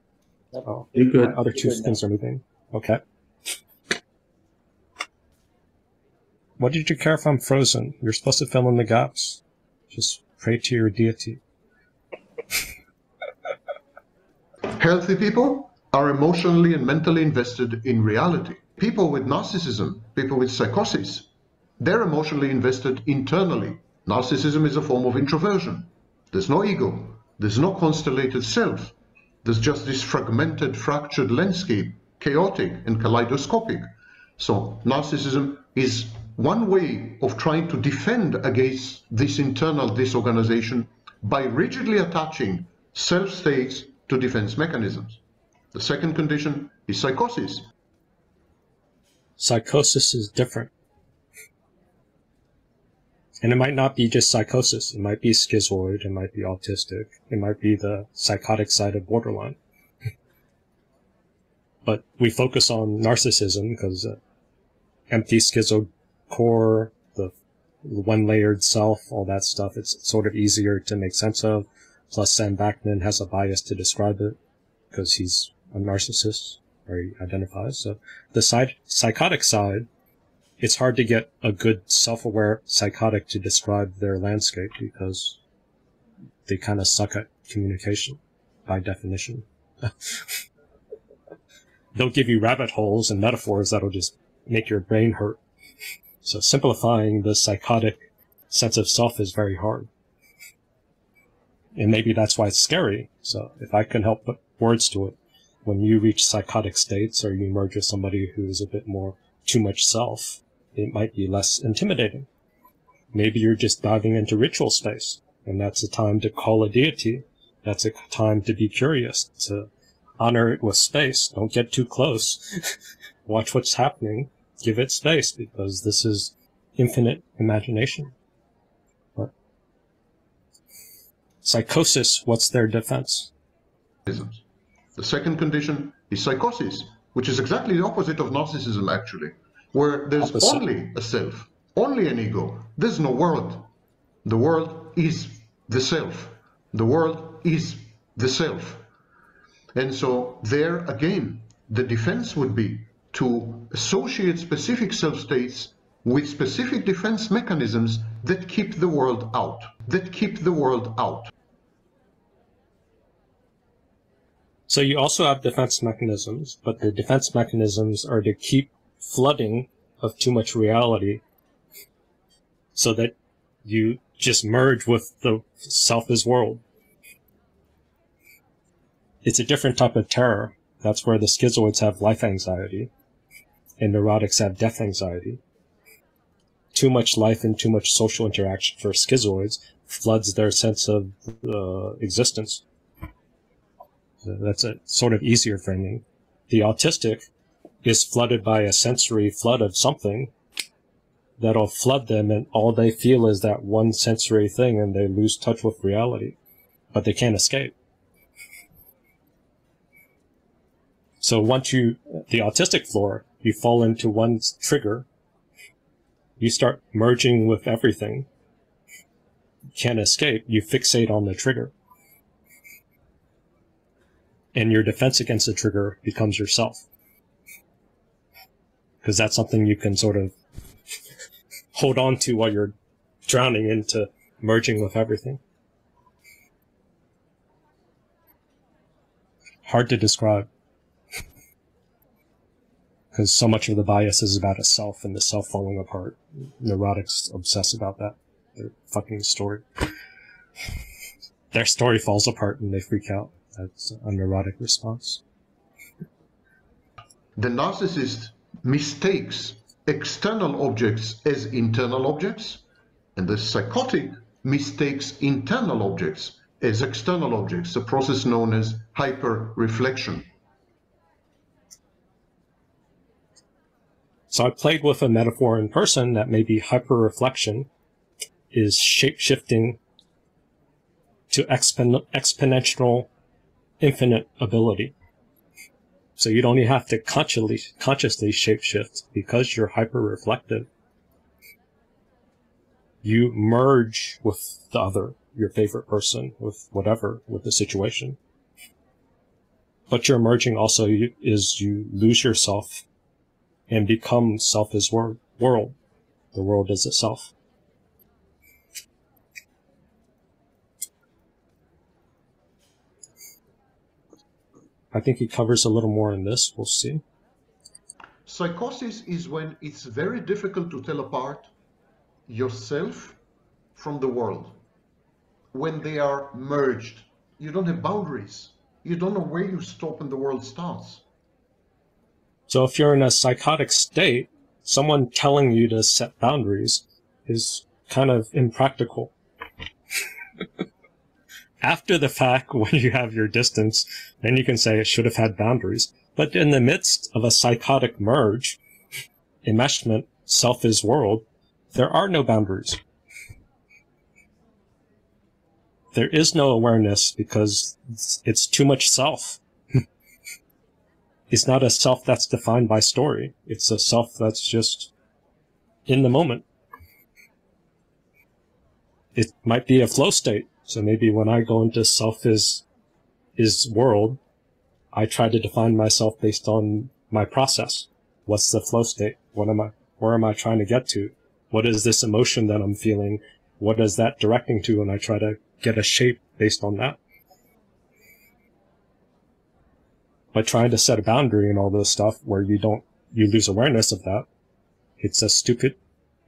Oh, You're good. other two things are moving. Okay. What did you care if I'm frozen? You're supposed to fill in the gaps. Just pray to your deity. Healthy people are emotionally and mentally invested in reality. People with narcissism, people with psychosis, they're emotionally invested internally. Narcissism is a form of introversion. There's no ego, there's no constellated self. There's just this fragmented, fractured landscape, chaotic and kaleidoscopic. So, narcissism is one way of trying to defend against this internal disorganization by rigidly attaching self states to defense mechanisms. The second condition is psychosis. Psychosis is different. And it might not be just psychosis. It might be schizoid. It might be autistic. It might be the psychotic side of borderline. but we focus on narcissism because uh, empty schizo core, the one layered self, all that stuff, it's sort of easier to make sense of. Plus, Sam Vaknin has a bias to describe it because he's a narcissist, or identifies. So the side, psychotic side, it's hard to get a good self-aware psychotic to describe their landscape because they kind of suck at communication by definition. They'll give you rabbit holes and metaphors that'll just make your brain hurt. So simplifying the psychotic sense of self is very hard. And maybe that's why it's scary. So if I can help put words to it, when you reach psychotic states or you merge with somebody who's a bit more too much self, it might be less intimidating. Maybe you're just diving into ritual space, and that's a time to call a deity. That's a time to be curious, to honor it with space. Don't get too close. Watch what's happening. Give it space because this is infinite imagination. Psychosis, what's their defense? The second condition is psychosis, which is exactly the opposite of narcissism, actually, where there's Opposite. only a self, only an ego. There's no world. The world is the self. The world is the self. And so, there again, the defense would be to associate specific self states with specific defense mechanisms that keep the world out, that keep the world out. So you also have defense mechanisms, but the defense mechanisms are to keep flooding of too much reality so that you just merge with the self as world. It's a different type of terror. That's where the schizoids have life anxiety and neurotics have death anxiety. Too much life and too much social interaction for schizoids floods their sense of uh, existence. That's a sort of easier framing. The autistic is flooded by a sensory flood of something that'll flood them and all they feel is that one sensory thing and they lose touch with reality, but they can't escape. So once you, the autistic floor, you fall into one trigger you start merging with everything. You can't escape. You fixate on the trigger. And your defense against the trigger becomes yourself. Because that's something you can sort of hold on to while you're drowning into merging with everything. Hard to describe. Because so much of the bias is about a self and the self falling apart. Neurotics obsess about that. Their fucking story. Their story falls apart and they freak out. That's a neurotic response. The narcissist mistakes external objects as internal objects, and the psychotic mistakes internal objects as external objects, a process known as hyper-reflection. So I played with a metaphor in person that maybe hyper-reflection is shape-shifting to expon exponential infinite ability. So you don't even have to consciously, consciously shapeshift because you're hyper-reflective. You merge with the other, your favorite person, with whatever, with the situation. But your merging also is you lose yourself and become self as wor world. The world is itself. I think he covers a little more in this. We'll see. Psychosis is when it's very difficult to tell apart yourself from the world. When they are merged, you don't have boundaries. You don't know where you stop and the world starts. So if you're in a psychotic state, someone telling you to set boundaries is kind of impractical. After the fact, when you have your distance, then you can say it should have had boundaries. But in the midst of a psychotic merge, enmeshment, self is world, there are no boundaries. There is no awareness because it's, it's too much self. it's not a self that's defined by story. It's a self that's just in the moment. It might be a flow state. So maybe when I go into self is, is world, I try to define myself based on my process. What's the flow state? What am I, where am I trying to get to? What is this emotion that I'm feeling? What is that directing to? And I try to get a shape based on that. But trying to set a boundary and all this stuff where you don't, you lose awareness of that, it's a stupid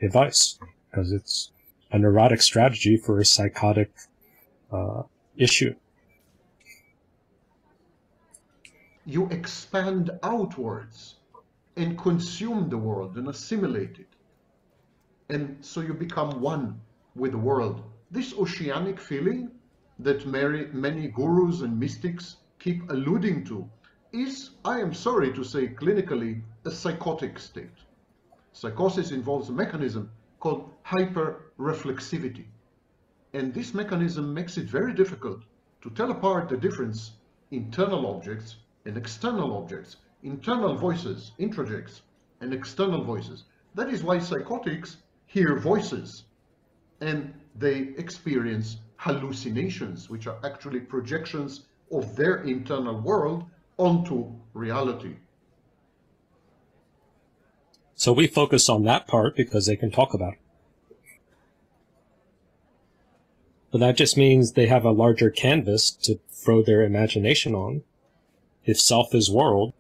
advice because it's a neurotic strategy for a psychotic uh, issue. You expand outwards and consume the world and assimilate it. And so you become one with the world. This oceanic feeling that many, many gurus and mystics keep alluding to is, I am sorry to say clinically, a psychotic state. Psychosis involves a mechanism called hyperreflexivity. And this mechanism makes it very difficult to tell apart the difference internal objects and external objects, internal voices, introjects, and external voices. That is why psychotics hear voices and they experience hallucinations, which are actually projections of their internal world onto reality. So we focus on that part because they can talk about it. But that just means they have a larger canvas to throw their imagination on. If self is world,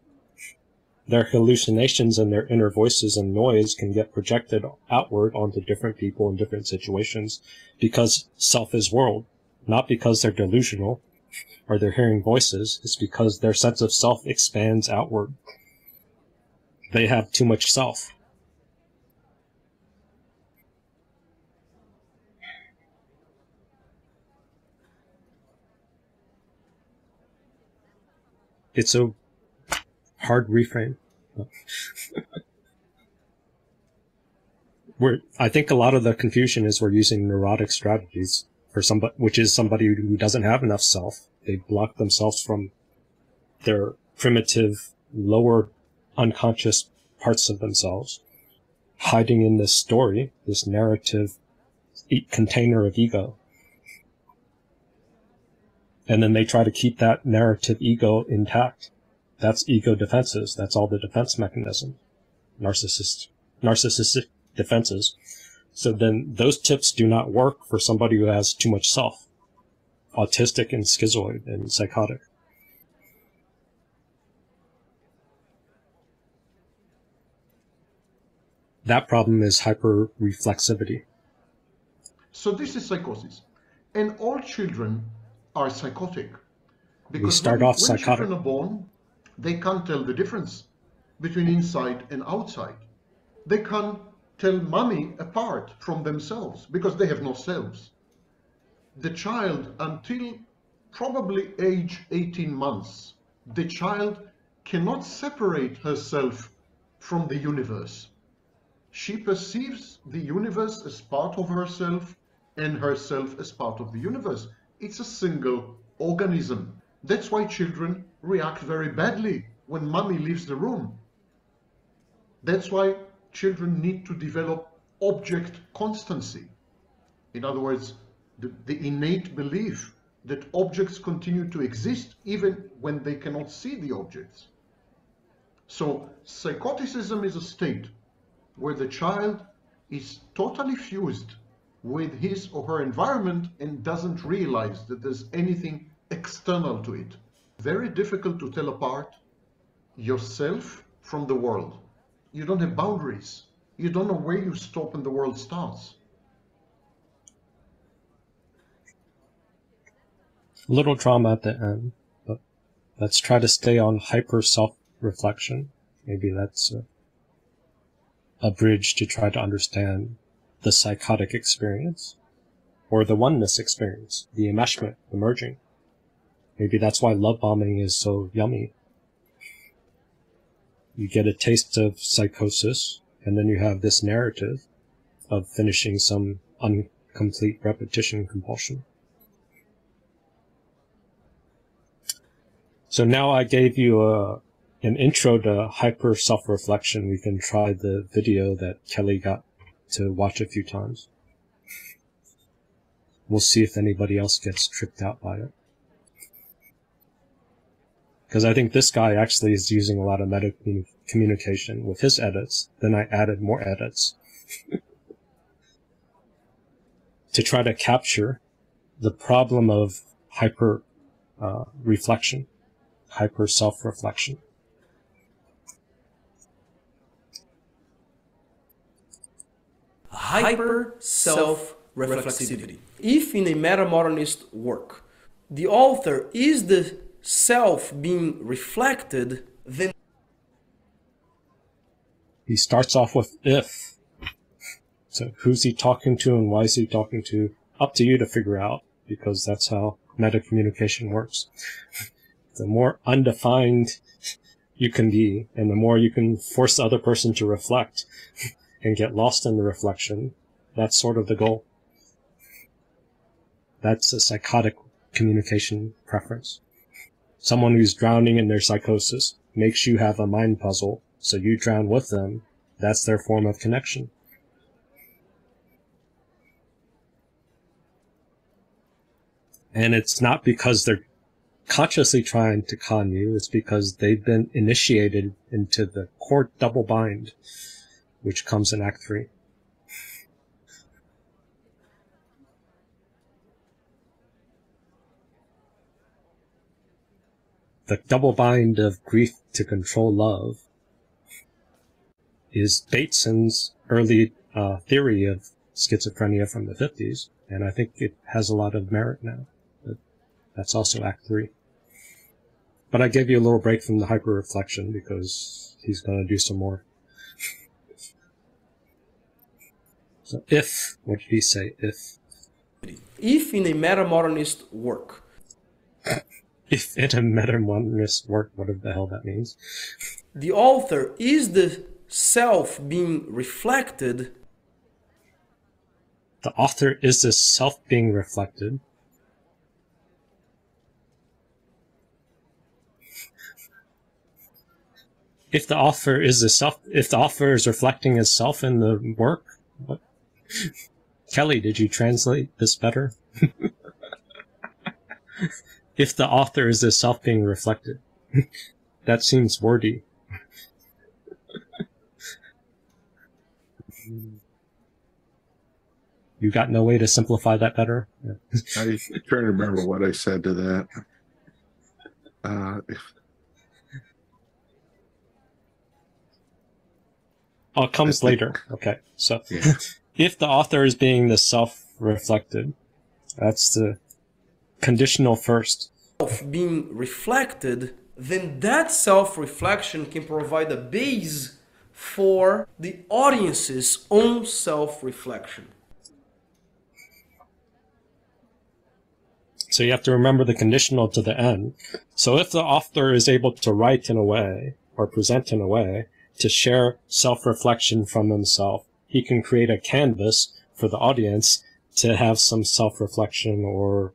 their hallucinations and their inner voices and noise can get projected outward onto different people in different situations because self is world, not because they're delusional or they're hearing voices. It's because their sense of self expands outward. They have too much self. It's a hard reframe. we're, I think a lot of the confusion is we're using neurotic strategies for somebody, which is somebody who doesn't have enough self. They block themselves from their primitive, lower, unconscious parts of themselves. hiding in this story, this narrative container of ego. And then they try to keep that narrative ego intact. That's ego defenses. That's all the defense mechanism. Narcissist, narcissistic defenses. So then those tips do not work for somebody who has too much self, autistic and schizoid and psychotic. That problem is hyper-reflexivity. So this is psychosis. And all children are psychotic. Because we start when, off when psychotic. children are born, they can't tell the difference between inside and outside. They can't tell mommy apart from themselves because they have no selves. The child, until probably age 18 months, the child cannot separate herself from the universe. She perceives the universe as part of herself and herself as part of the universe. It's a single organism. That's why children react very badly when mommy leaves the room. That's why children need to develop object constancy. In other words, the, the, innate belief that objects continue to exist even when they cannot see the objects. So psychoticism is a state where the child is totally fused with his or her environment and doesn't realize that there's anything external to it. Very difficult to tell apart yourself from the world. You don't have boundaries. You don't know where you stop and the world starts. Little drama at the end, but let's try to stay on hyper self reflection. Maybe that's a, a bridge to try to understand the psychotic experience or the oneness experience, the enmeshment, the merging. Maybe that's why love bombing is so yummy you get a taste of psychosis, and then you have this narrative of finishing some incomplete repetition compulsion. So now I gave you a, an intro to hyper self-reflection. We can try the video that Kelly got to watch a few times. We'll see if anybody else gets tripped out by it. Because I think this guy actually is using a lot of meta communication with his edits. Then I added more edits to try to capture the problem of hyper uh, reflection, hyper self reflection. Hyper self reflexivity. If in a meta modernist work, the author is the self being reflected, then he starts off with if. So who's he talking to and why is he talking to? Up to you to figure out because that's how meta communication works. the more undefined you can be and the more you can force the other person to reflect and get lost in the reflection, that's sort of the goal. That's a psychotic communication preference. Someone who's drowning in their psychosis makes you have a mind puzzle, so you drown with them. That's their form of connection. And it's not because they're consciously trying to con you, it's because they've been initiated into the core double bind, which comes in Act 3. the double bind of grief to control love is Bateson's early uh, theory of schizophrenia from the 50s, and I think it has a lot of merit now. But that's also Act 3. But I gave you a little break from the hyper reflection because he's going to do some more. So, if, what did he say? If. If in a meta modernist work, if in a meta-modernist work, whatever the hell that means. The author is the self being reflected. The author is the self being reflected. if the author is the self, if the author is reflecting his self in the work, what? Kelly, did you translate this better? if the author is the self being reflected, that seems wordy. you got no way to simplify that better? Yeah. Trying to remember what I said to that. Uh, if, Oh, it comes later. Okay. So yeah. If the author is being the self reflected, that's the conditional first. Of being reflected, then that self reflection can provide a base for the audience's own self reflection. So you have to remember the conditional to the end. So if the author is able to write in a way or present in a way to share self-reflection from himself, he can create a canvas for the audience to have some self-reflection or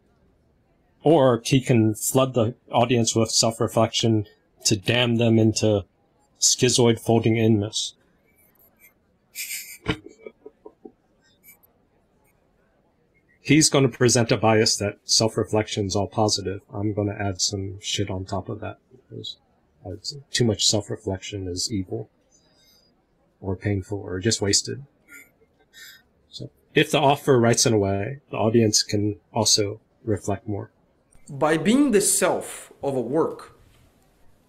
or he can flood the audience with self-reflection to damn them into schizoid folding inness. He's going to present a bias that self-reflection is all positive. I'm going to add some shit on top of that because uh, too much self-reflection is evil or painful or just wasted. So if the author writes in a way, the audience can also reflect more. By being the self of a work,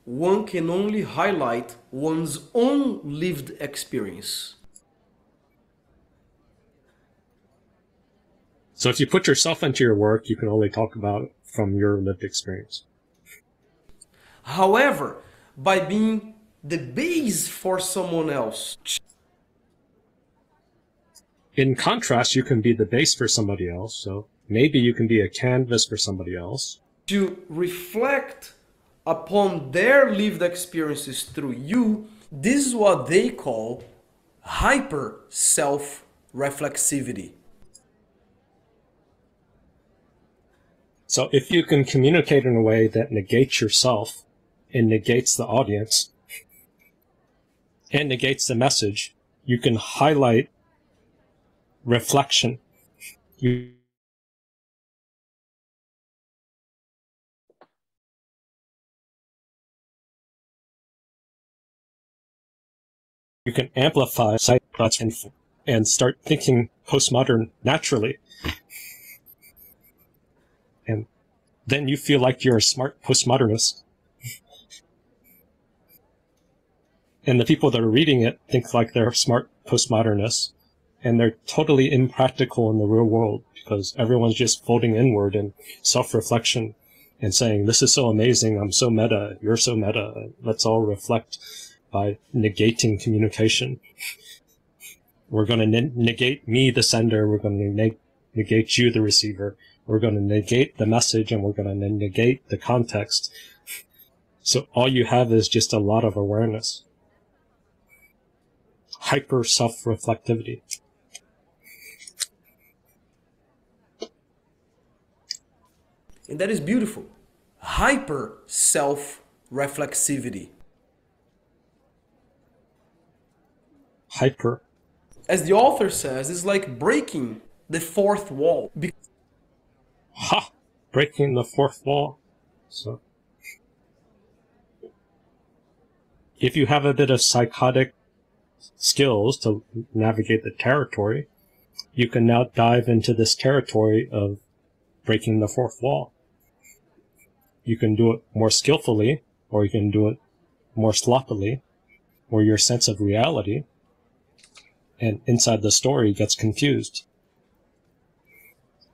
one can only highlight one's own lived experience. So if you put yourself into your work, you can only talk about from your lived experience. However, by being the base for someone else. In contrast, you can be the base for somebody else. So maybe you can be a canvas for somebody else. To reflect upon their lived experiences through you, this is what they call hyper self reflexivity. So if you can communicate in a way that negates yourself and negates the audience and negates the message, you can highlight reflection. You you can amplify sight thoughts and, and start thinking postmodern naturally. And then you feel like you're a smart postmodernist. And the people that are reading it think like they're smart postmodernists. And they're totally impractical in the real world because everyone's just folding inward and self-reflection and saying, this is so amazing. I'm so meta. You're so meta. Let's all reflect by negating communication. We're going to ne- negate me, the sender. We're going to ne- negate you, the receiver. We're going to negate the message and we're going to negate the context. So all you have is just a lot of awareness. Hyper self-reflectivity. And that is beautiful. Hyper self reflexivity. Hyper. As the author says, it's like breaking the fourth wall. Be- Ha! Breaking the fourth wall. So. If you have a bit of psychotic skills to navigate the territory, you can now dive into this territory of breaking the fourth wall. You can do it more skillfully, or you can do it more sloppily, or your sense of reality and inside the story gets confused.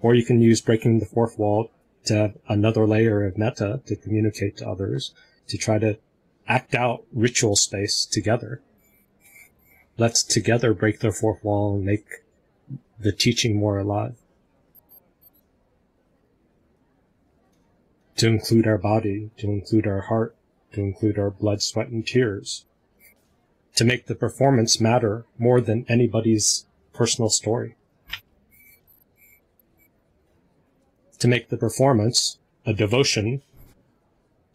Or you can use breaking the fourth wall to have another layer of meta to communicate to others, to try to act out ritual space together. Let's together break the fourth wall and make the teaching more alive. To include our body, to include our heart, to include our blood, sweat, and tears. To make the performance matter more than anybody's personal story. To make the performance a devotion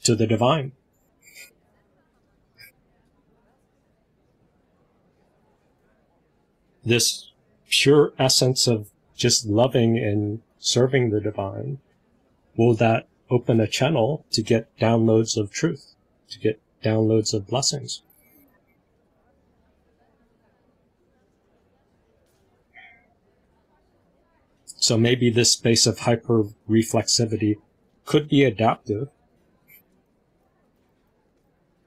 to the divine. This pure essence of just loving and serving the divine, will that open a channel to get downloads of truth, to get downloads of blessings? So maybe this space of hyper reflexivity could be adaptive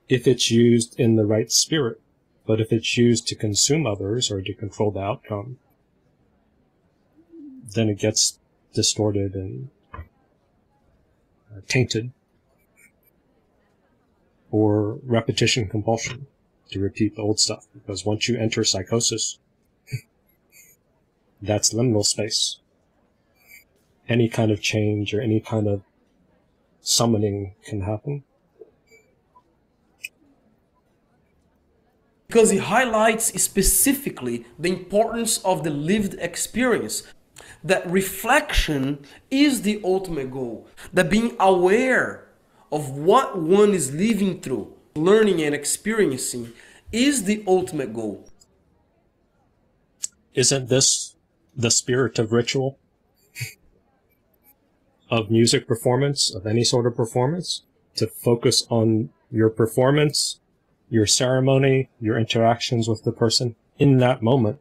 if it's used in the right spirit. But if it's used to consume others or to control the outcome, then it gets distorted and uh, tainted. Or repetition compulsion to repeat the old stuff. Because once you enter psychosis, that's liminal space. Any kind of change or any kind of summoning can happen. Because he highlights specifically the importance of the lived experience that reflection is the ultimate goal that being aware of what one is living through learning and experiencing is the ultimate goal Isn't this the spirit of ritual? of music performance, of any sort of performance? To focus on your performance your ceremony, your interactions with the person in that moment,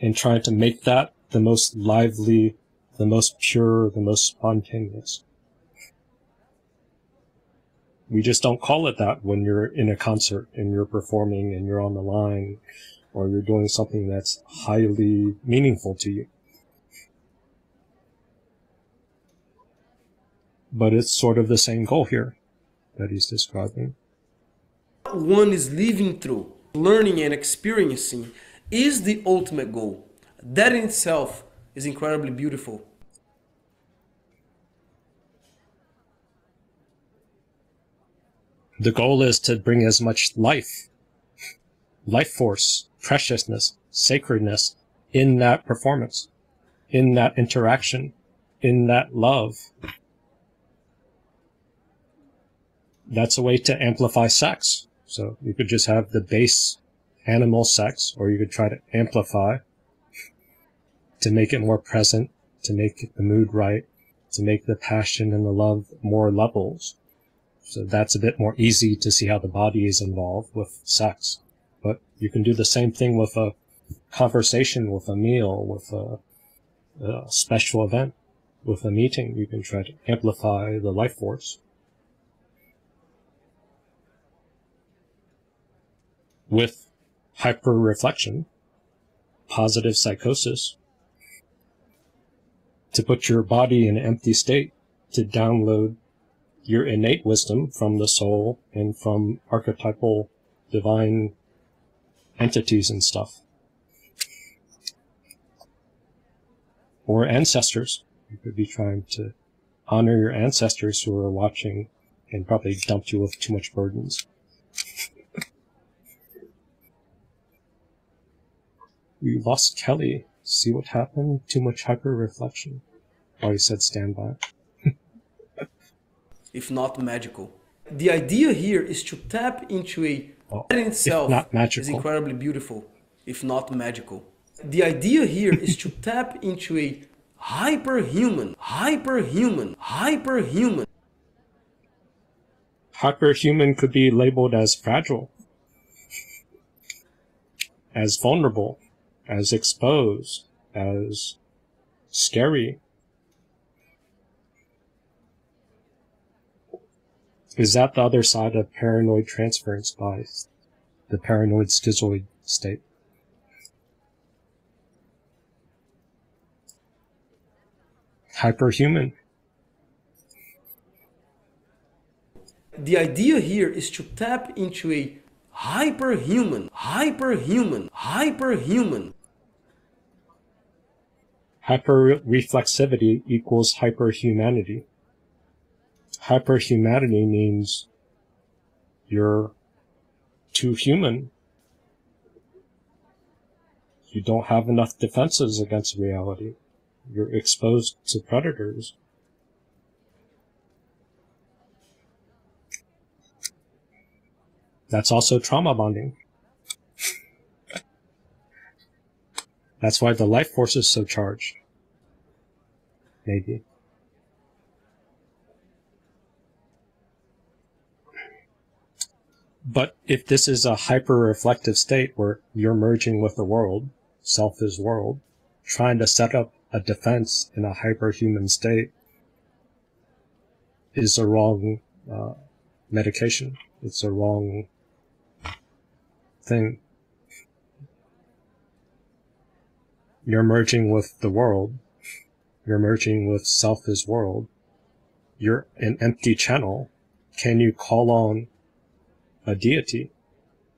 and trying to make that the most lively, the most pure, the most spontaneous. We just don't call it that when you're in a concert and you're performing and you're on the line or you're doing something that's highly meaningful to you. But it's sort of the same goal here that he's describing one is living through, learning and experiencing is the ultimate goal. That in itself is incredibly beautiful. The goal is to bring as much life, life force, preciousness, sacredness in that performance, in that interaction, in that love. That's a way to amplify sex. So you could just have the base animal sex, or you could try to amplify to make it more present, to make the mood right, to make the passion and the love more levels. So that's a bit more easy to see how the body is involved with sex. But you can do the same thing with a conversation, with a meal, with a, a special event, with a meeting. You can try to amplify the life force. With hyperreflection, positive psychosis, to put your body in an empty state, to download your innate wisdom from the soul and from archetypal divine entities and stuff. Or ancestors. You could be trying to honor your ancestors who are watching and probably dumped you with too much burdens. We lost Kelly. See what happened? Too much hyper reflection. Oh, he said stand by. if not magical. The idea here is to tap into a oh, well, that in itself is incredibly beautiful, if not magical. The idea here is to tap into a hyperhuman, hyperhuman, hyperhuman. Hyperhuman could be labeled as fragile, as vulnerable, as exposed, as scary. Is that the other side of paranoid transference by The paranoid schizoid state? Hyperhuman. The idea here is to tap into a hyperhuman, hyperhuman, hyperhuman Hyperreflexivity equals hyperhumanity. Hyperhumanity means you're too human. You don't have enough defenses against reality. You're exposed to predators. That's also trauma bonding. That's why the life force is so charged. Maybe. But if this is a hyper reflective state where you're merging with the world, self is world, trying to set up a defense in a hyperhuman state is a wrong uh, medication. It's a wrong thing. You're merging with the world. You're merging with self is world. You're an empty channel. Can you call on a deity?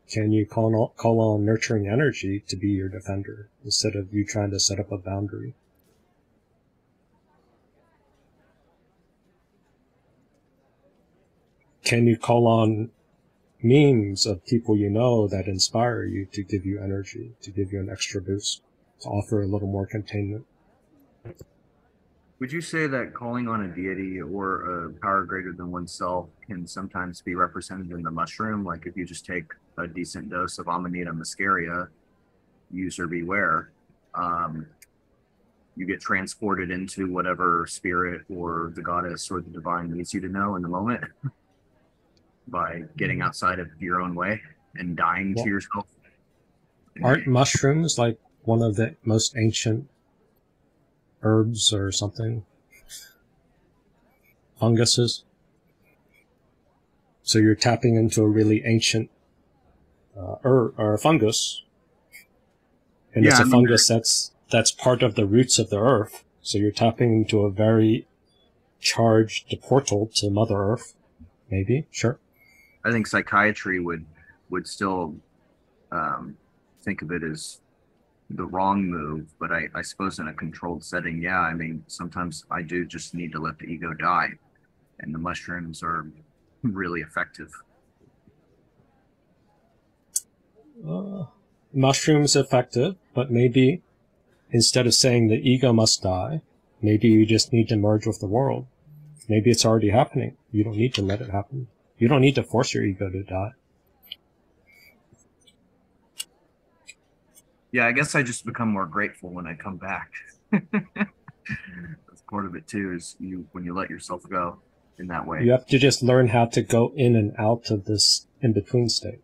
Can you call on, call on nurturing energy to be your defender instead of you trying to set up a boundary? Can you call on memes of people you know that inspire you to give you energy, to give you an extra boost, to offer a little more containment? Would you say that calling on a deity or a power greater than oneself can sometimes be represented in the mushroom? Like if you just take a decent dose of Amanita muscaria, user beware, um, you get transported into whatever spirit or the goddess or the divine needs you to know in the moment by getting outside of your own way and dying Well- to yourself. Aren't mushrooms like one of the most ancient herbs or something? Funguses? So you're tapping into a really ancient uh, herb or fungus, and it's Yeah, a I mean- fungus that's that's part of the roots of the earth. So you're tapping into a very charged portal to Mother Earth. Maybe, sure. I think psychiatry would would still um, think of it as the wrong move, but I, I suppose in a controlled setting, yeah. I mean, sometimes I do just need to let the ego die, and the mushrooms are really effective. uh, mushrooms effective, but maybe instead of saying the ego must die, maybe you just need to merge with the world. Maybe it's already happening. You don't need to let it happen. You don't need to force your ego to die. Yeah, I guess I just become more grateful when I come back. That's part of it too. Is you when you let yourself go in that way. You have to just learn how to go in and out of this in between state.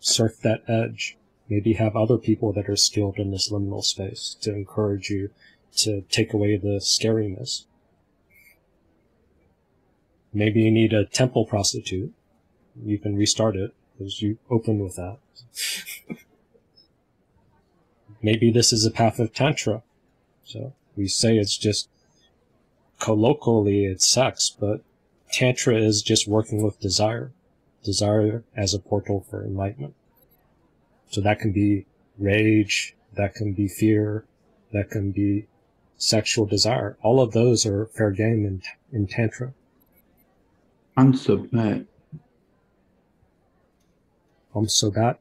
Surf that edge. Maybe have other people that are skilled in this liminal space to encourage you to take away the scariness. Maybe you need a temple prostitute. You can restart it because you opened with that. Maybe this is a path of Tantra. So we say it's just colloquially it's sex, but Tantra is just working with desire. Desire as a portal for enlightenment. So that can be rage, that can be fear, that can be sexual desire. All of those are fair game in, in Tantra. Unsubmit. Um, so that,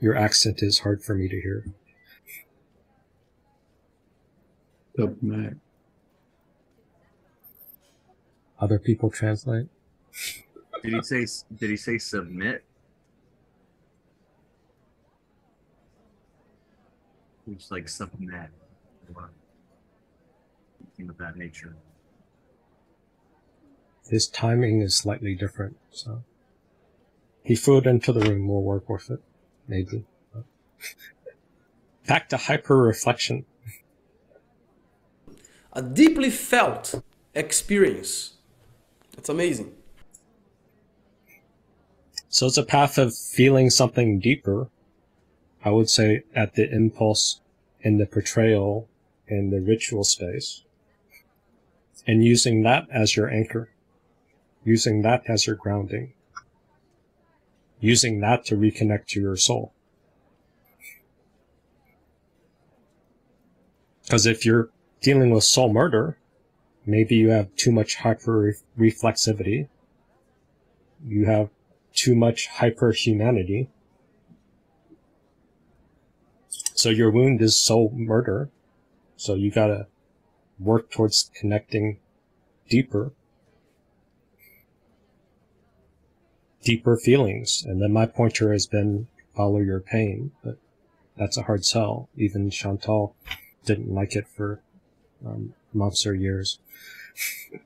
Your accent is hard for me to hear. Submit. Other people translate. Did he say? Did he say submit? It's like submit or something of that nature. His timing is slightly different, so he threw it into the room. We'll work with it, maybe. Back to hyper reflection. a deeply felt experience. It's amazing. So it's a path of feeling something deeper. I would say at the impulse in the portrayal in the ritual space. And using that as your anchor. Using that as your grounding. Using that to reconnect to your soul. Because if you're dealing with soul murder, maybe you have too much hyper reflexivity. You have too much hyper humanity. So your wound is soul murder. So you gotta work towards connecting deeper. Deeper feelings. And then my pointer has been follow your pain, but that's a hard sell. Even Chantal didn't like it for um, months or years.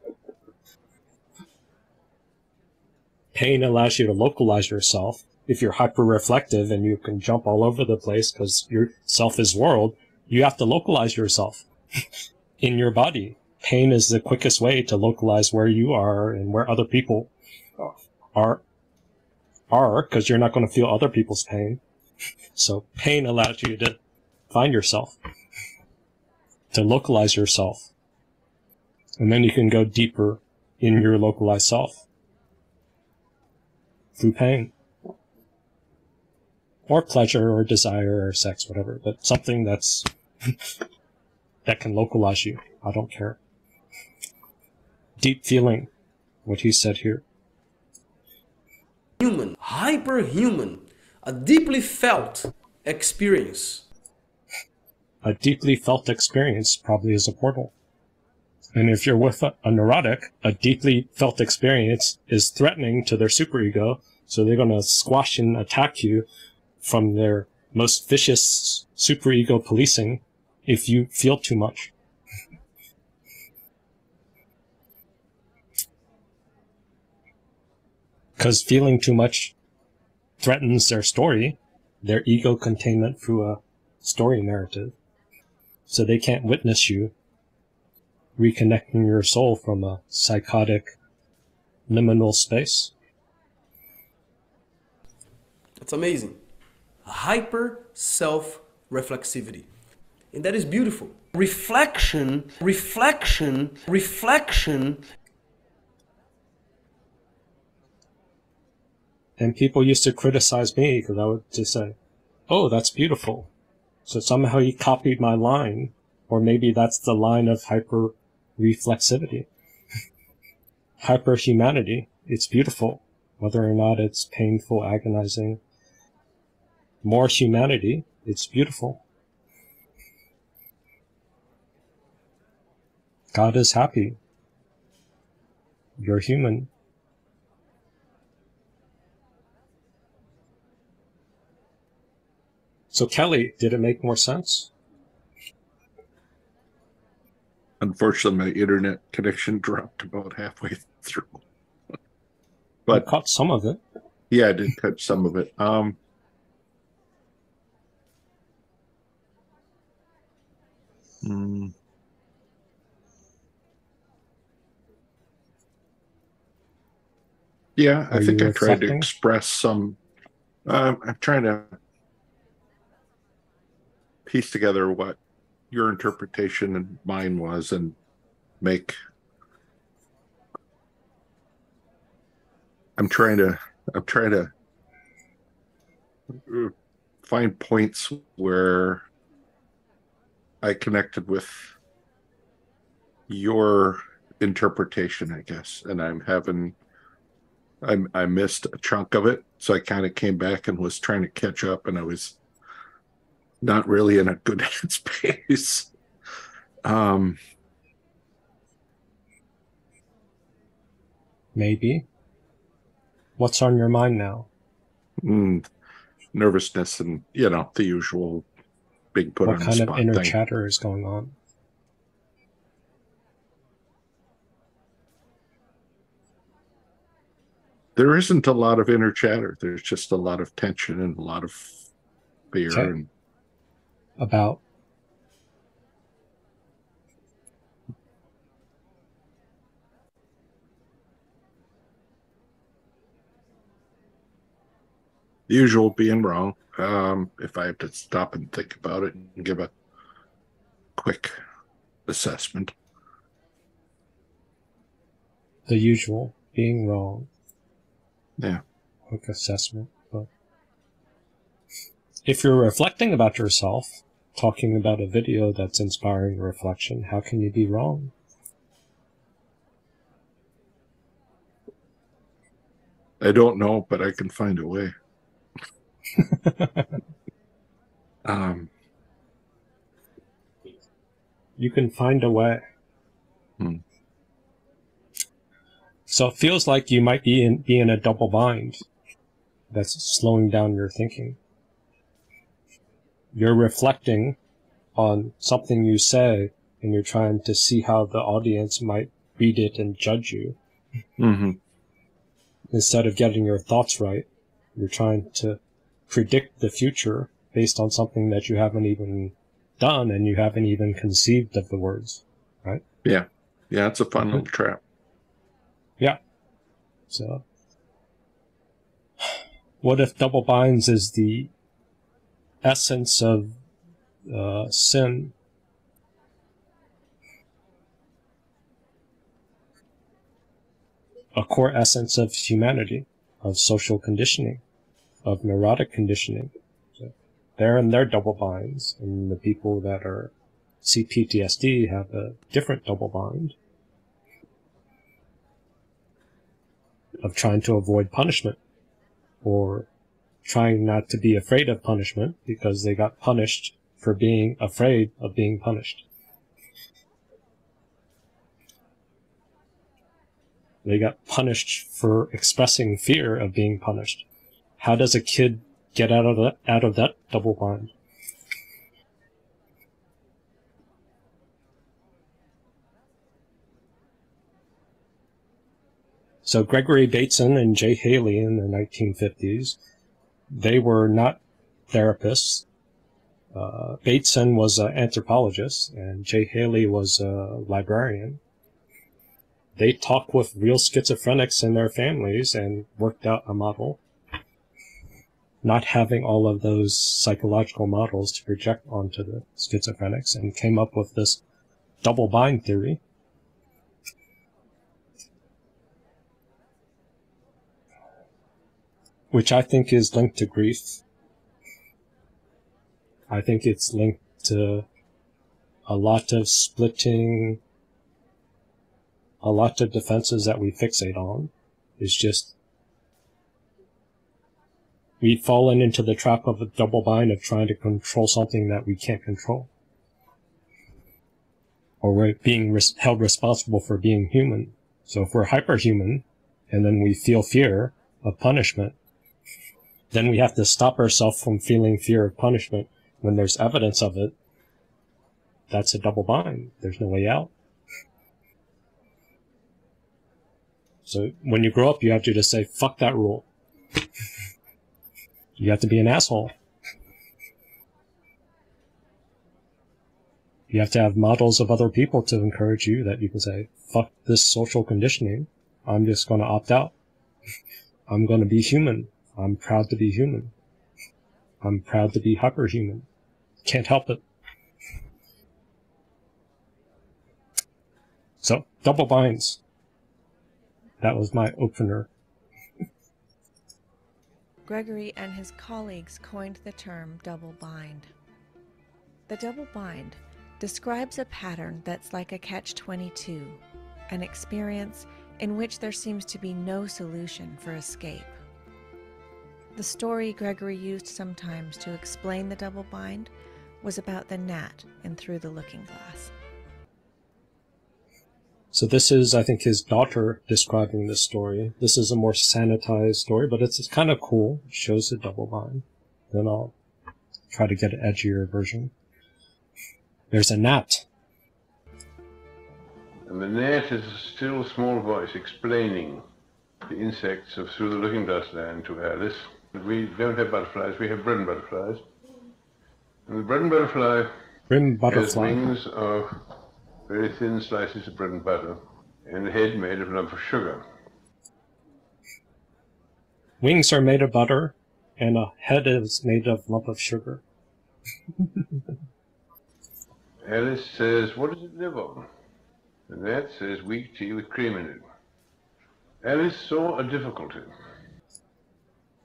pain allows you to localize yourself. If you're hyper reflective and you can jump all over the place because your self is world, you have to localize yourself in your body. Pain is the quickest way to localize where you are and where other people are are because you're not going to feel other people's pain. So pain allows you to find yourself, to localize yourself. And then you can go deeper in your localized self through pain or pleasure or desire or sex, whatever, but something that's that can localize you. I don't care. Deep feeling, what he said here. Human, hyperhuman, a deeply felt experience. A deeply felt experience probably is a portal. And if you're with a, a neurotic, a deeply felt experience is threatening to their superego, so they're going to squash and attack you from their most vicious superego policing if you feel too much. Because feeling too much threatens their story, their ego containment through a story narrative. So they can't witness you reconnecting your soul from a psychotic liminal space. That's amazing. Hyper self reflexivity. And that is beautiful. Reflection, reflection, reflection. And people used to criticize me because I would just say, Oh, that's beautiful. So somehow he copied my line, or maybe that's the line of hyper reflexivity. hyper humanity. It's beautiful, whether or not it's painful, agonizing. More humanity. It's beautiful. God is happy. You're human. So Kelly, did it make more sense? Unfortunately, my internet connection dropped about halfway through. But I caught some of it. Yeah, I did catch some of it. Um, hmm. Yeah, I think I tried to express some. Um, I'm trying to piece together what your interpretation and mine was, and make. I'm trying to. I'm trying to find points where I connected with your interpretation, I guess, and I'm having I, I missed a chunk of it, so I kind of came back and was trying to catch up, and I was not really in a good headspace. Um, Maybe. What's on your mind now? mm, nervousness and you know the usual being put what on kind of inner thing. chatter is going on? There isn't a lot of inner chatter. There's just a lot of tension and a lot of fear Okay. and About the usual being wrong. Um, if I have to stop and think about it and give a quick assessment. the usual being wrong. Yeah. Quick assessment. If you're reflecting about yourself, talking about a video that's inspiring reflection, how can you be wrong? I don't know, but I can find a way. um, You can find a way. Hmm. So it feels like you might be in, be in a double bind that's slowing down your thinking. You're reflecting on something you say and you're trying to see how the audience might read it and judge you. Mm-hmm. Instead of getting your thoughts right, you're trying to predict the future based on something that you haven't even done and you haven't even conceived of the words, right? Yeah. Yeah, it's a fun little trap. Yeah. So, what if double binds is the essence of uh, sin? A core essence of humanity, of social conditioning, of neurotic conditioning. So they're in their double binds, and the people that are CPTSD have a different double bind. of trying to avoid punishment or trying not to be afraid of punishment because they got punished for being afraid of being punished. They got punished for expressing fear of being punished. How does a kid get out of that out of that double bind? So Gregory Bateson and Jay Haley in the 1950s, they were not therapists. Uh, Bateson was an anthropologist and Jay Haley was a librarian. They talked with real schizophrenics and their families and worked out a model. Not having all of those psychological models to project onto the schizophrenics and came up with this double bind theory which I think is linked to grief. I think it's linked to a lot of splitting, a lot of defenses that we fixate on. Is just we've fallen into the trap of a double bind of trying to control something that we can't control. Or we're being res- held responsible for being human. So if we're hyperhuman and then we feel fear of punishment, then we have to stop ourselves from feeling fear of punishment when there's evidence of it. That's a double bind. There's no way out. So when you grow up, you have to just say, fuck that rule. you have to be an asshole. You have to have models of other people to encourage you that you can say, fuck this social conditioning. I'm just going to opt out. I'm going to be human. I'm proud to be human. I'm proud to be hyperhuman. Can't help it. So, double binds. That was my opener. Gregory and his colleagues coined the term double bind. The double bind describes a pattern that's like a catch 22, an experience in which there seems to be no solution for escape. The story Gregory used sometimes to explain the double bind was about the gnat and Through the Looking Glass. So this is, I think, his daughter describing this story. This is a more sanitized story, but it's, it's kind of cool. It shows the double bind. Then I'll try to get an edgier version. There's a gnat. And the gnat is a still small voice explaining the insects of Through the Looking Glass land to Alice. We don't have butterflies, we have bread and butterflies. And the bread and butterfly bread and has wings of very thin slices of bread and butter and a head made of a lump of sugar. Wings are made of butter, and a head is made of lump of sugar. Alice says, what does it live on? And that says weak tea with cream in it. Alice saw a difficulty.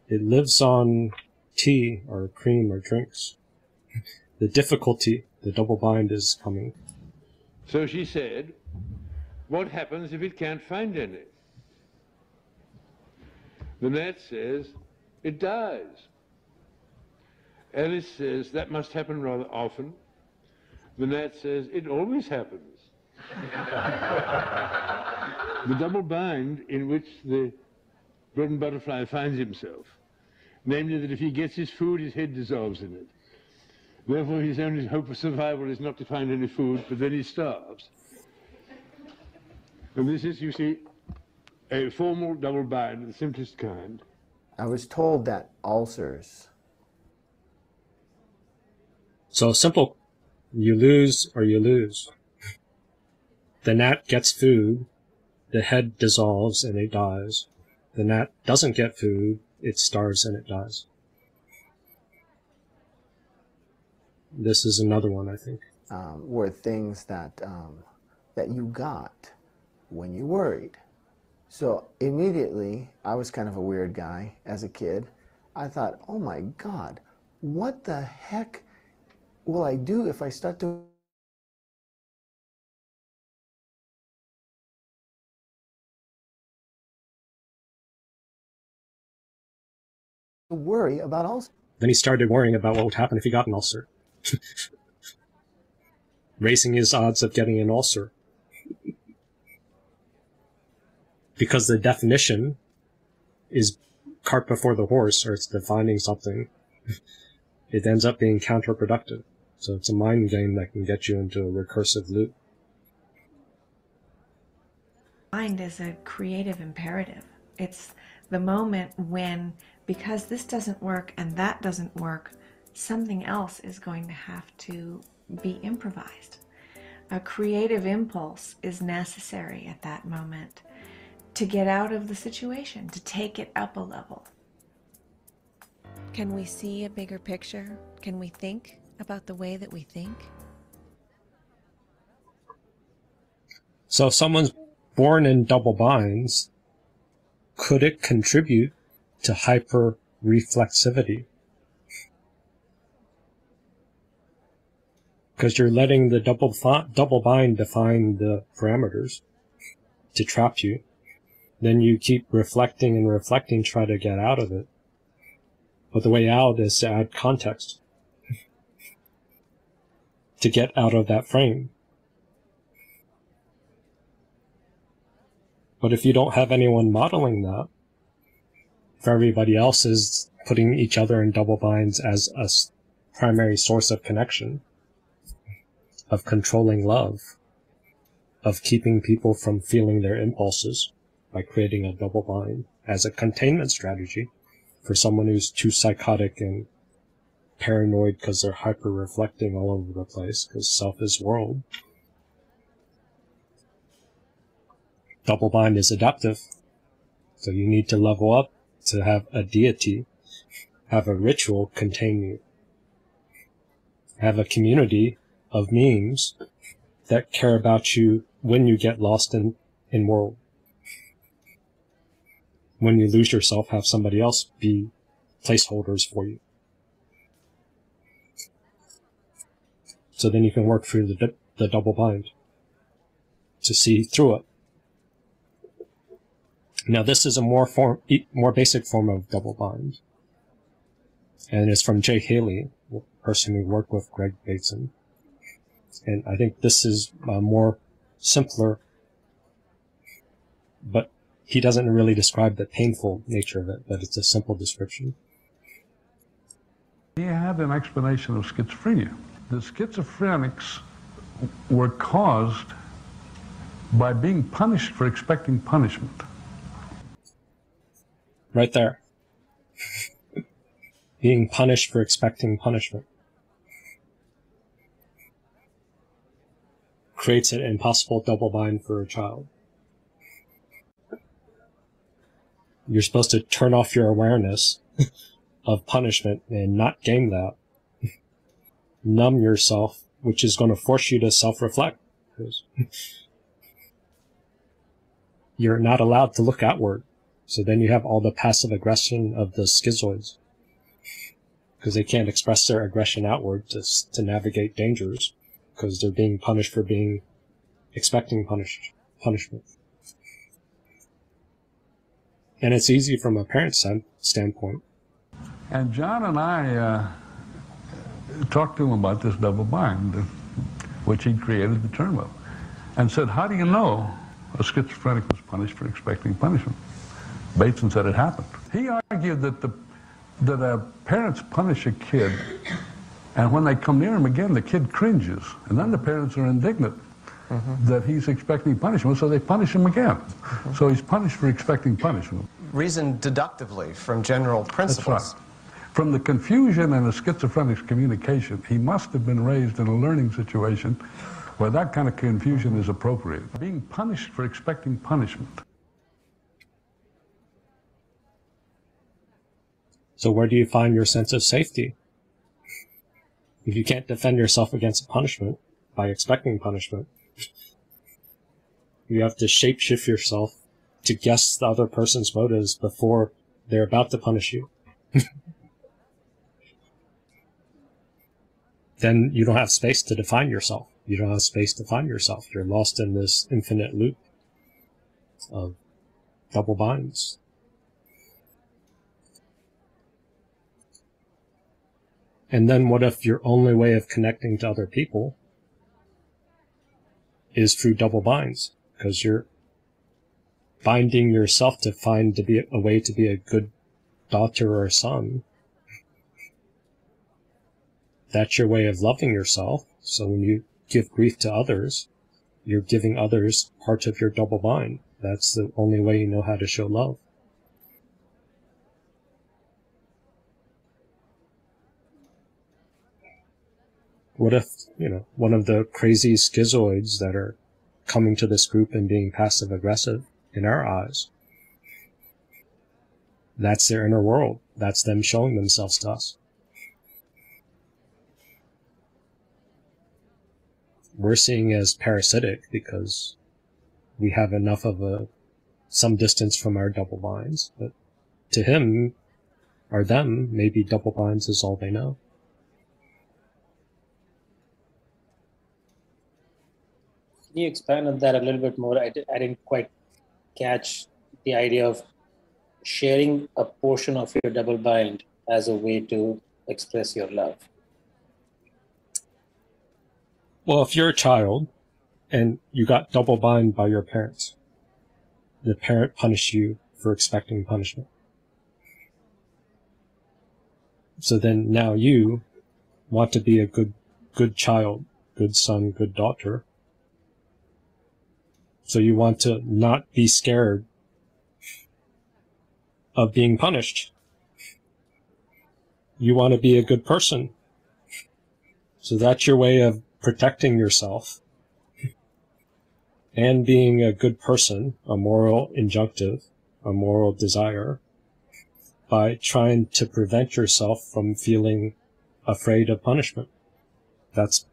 It lives on tea or cream or drinks. The difficulty, the double bind is coming. So she said, What happens if it can't find any? The gnat says, It dies. Alice says, That must happen rather often. The gnat says, It always happens. the double bind in which the burden butterfly finds himself. Namely, that if he gets his food, his head dissolves in it. Therefore, his only hope of survival is not to find any food, but then he starves. And this is, you see, a formal double bind, of the simplest kind. I was told that ulcers. So simple, you lose or you lose. The gnat gets food, the head dissolves and it dies. The gnat doesn't get food, it starves and it dies. This is another one, I think. um, were things that um, that you got when you worried. So immediately, I was kind of a weird guy as a kid. I thought, oh my God, what the heck will I do if I start to worry about ulcers? Then he started worrying about what would happen if he got an ulcer. Racing his odds of getting an ulcer. Because the definition is cart before the horse, or it's defining something. It ends up being counterproductive. So it's a mind game that can get you into a recursive loop. Mind is a creative imperative. It's the moment when, because this doesn't work and that doesn't work, something else is going to have to be improvised. A creative impulse is necessary at that moment to get out of the situation, to take it up a level. Can we see a bigger picture? Can we think about the way that we think? So if someone's born in double binds, could it contribute to hyper reflexivity? Because you're letting the double fi- double bind define the parameters to trap you. Then you keep reflecting and reflecting, try to get out of it. But the way out is to add context to get out of that frame. But if you don't have anyone modeling that, if everybody else is putting each other in double binds as a primary source of connection, of controlling love, of keeping people from feeling their impulses by creating a double bind as a containment strategy for someone who's too psychotic and paranoid because they're hyper reflecting all over the place because self is world. Double bind is adaptive. So you need to level up to have a deity, have a ritual contain you, have a community of memes that care about you when you get lost in, in world. When you lose yourself, have somebody else be placeholders for you. So then you can work through the, the double bind to see through it. Now this is a more form, more basic form of double bind. And it's from Jay Haley, the person who worked with Greg Bateson. And I think this is a more simpler, but he doesn't really describe the painful nature of it, but it's a simple description. He had an explanation of schizophrenia. The schizophrenics were caused by being punished for expecting punishment. Right there. Being punished for expecting punishment. Creates an impossible double bind for a child. You're supposed to turn off your awareness of punishment and not game that. Numb yourself, which is going to force you to self reflect. You're not allowed to look outward. So then you have all the passive aggression of the schizoids. Because they can't express their aggression outward to, to navigate dangers. Because they're being punished for being, expecting punish, punishment. And it's easy from a parent's stand- standpoint. And John and I uh, talked to him about this double bind, which he created the term of, and said, How do you know A schizophrenic was punished for expecting punishment. Bateson said it happened. He argued that the that uh, parents punish a kid, and when they come near him again, the kid cringes, and then the parents are indignant that he's expecting punishment, so they punish him again. So he's punished for expecting punishment. Reason deductively from general principles. That's right. From the confusion and the schizophrenic communication, he must have been raised in a learning situation where that kind of confusion is appropriate. Being punished for expecting punishment. So where do you find your sense of safety? If you can't defend yourself against punishment by expecting punishment, you have to shapeshift yourself to guess the other person's motives before they're about to punish you. then you don't have space to define yourself. You don't have space to find yourself. You're lost in this infinite loop of double binds. And then what if your only way of connecting to other people is through double binds? Because you're binding yourself to find to be a way to be a good daughter or son. That's your way of loving yourself. So when you give grief to others, you're giving others part of your double bind. That's the only way you know how to show love. What if, you know, one of the crazy schizoids that are coming to this group and being passive aggressive in our eyes? That's their inner world. That's them showing themselves to us. We're seeing as parasitic because we have enough of a some distance from our double binds, but to him or them, maybe double binds is all they know. You expand on that a little bit more? I, di- I didn't quite catch the idea of sharing a portion of your double bind as a way to express your love. Well, if you're a child and you got double bind by your parents, the parent punished you for expecting punishment. So then now you want to be a good, good child, good son, good daughter. So you want to not be scared of being punished. You want to be a good person. So that's your way of protecting yourself and being a good person, a moral injunctive, a moral desire, by trying to prevent yourself from feeling afraid of punishment. That's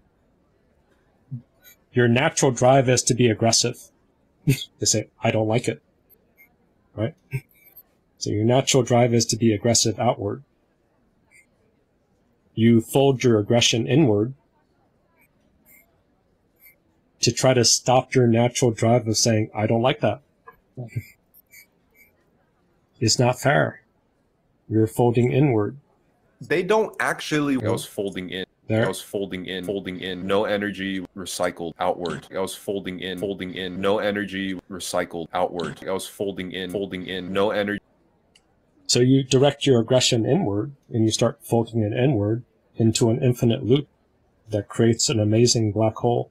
your natural drive is to be aggressive. to say, I don't like it. Right? So your natural drive is to be aggressive outward. You fold your aggression inward to try to stop your natural drive of saying, I don't like that. it's not fair. You're folding inward. They don't actually. I was folding in. There. I was folding in, folding in. No energy recycled outward. I was folding in, folding in. No energy recycled outward. I was folding in, folding in. No energy. So you direct your aggression inward and you start folding it inward into an infinite loop that creates an amazing black hole.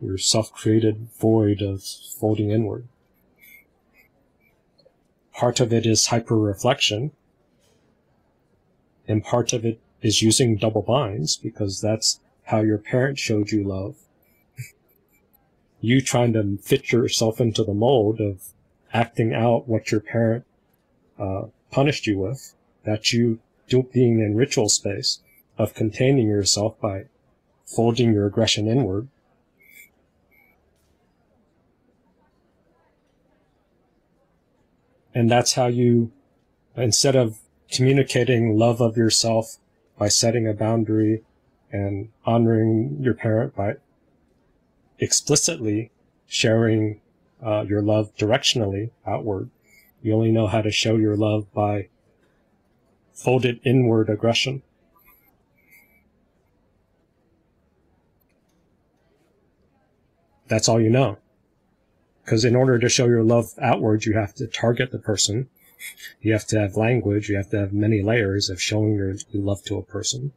Your self-created void of folding inward. Part of it is hyper-reflection, and part of it is using double binds because that's how your parent showed you love. You trying to fit yourself into the mold of acting out what your parent uh, punished you with. That's you do, being in ritual space of containing yourself by folding your aggression inward. And that's how you, instead of communicating love of yourself by setting a boundary and honoring your parent by explicitly sharing uh, your love directionally outward. You only know how to show your love by folded inward aggression. That's all you know. Because in order to show your love outward, you have to target the person. You have to have language. You have to have many layers of showing your love to a person.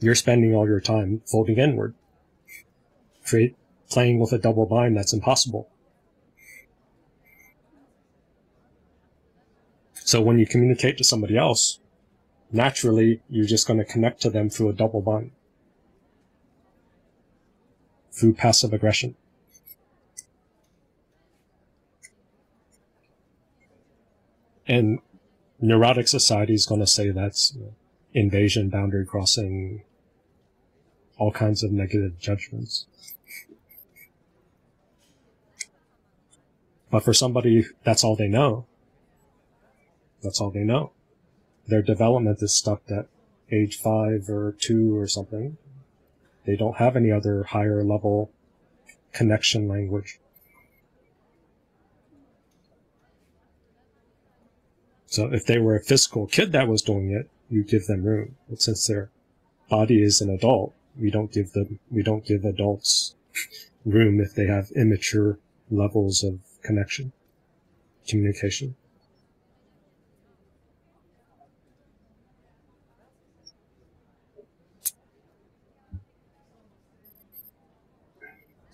You're spending all your time folding inward. Create, playing with a double bind, that's impossible. So when you communicate to somebody else, naturally, you're just going to connect to them through a double bind. Through passive aggression. And neurotic society is going to say that's invasion, boundary crossing, all kinds of negative judgments. But for somebody, that's all they know. That's all they know. Their development is stuck at age five or two or something. They don't have any other higher level connection language. So if they were a physical kid that was doing it, you give them room. But since their body is an adult, we don't give them, we don't give adults room if they have immature levels of connection, communication.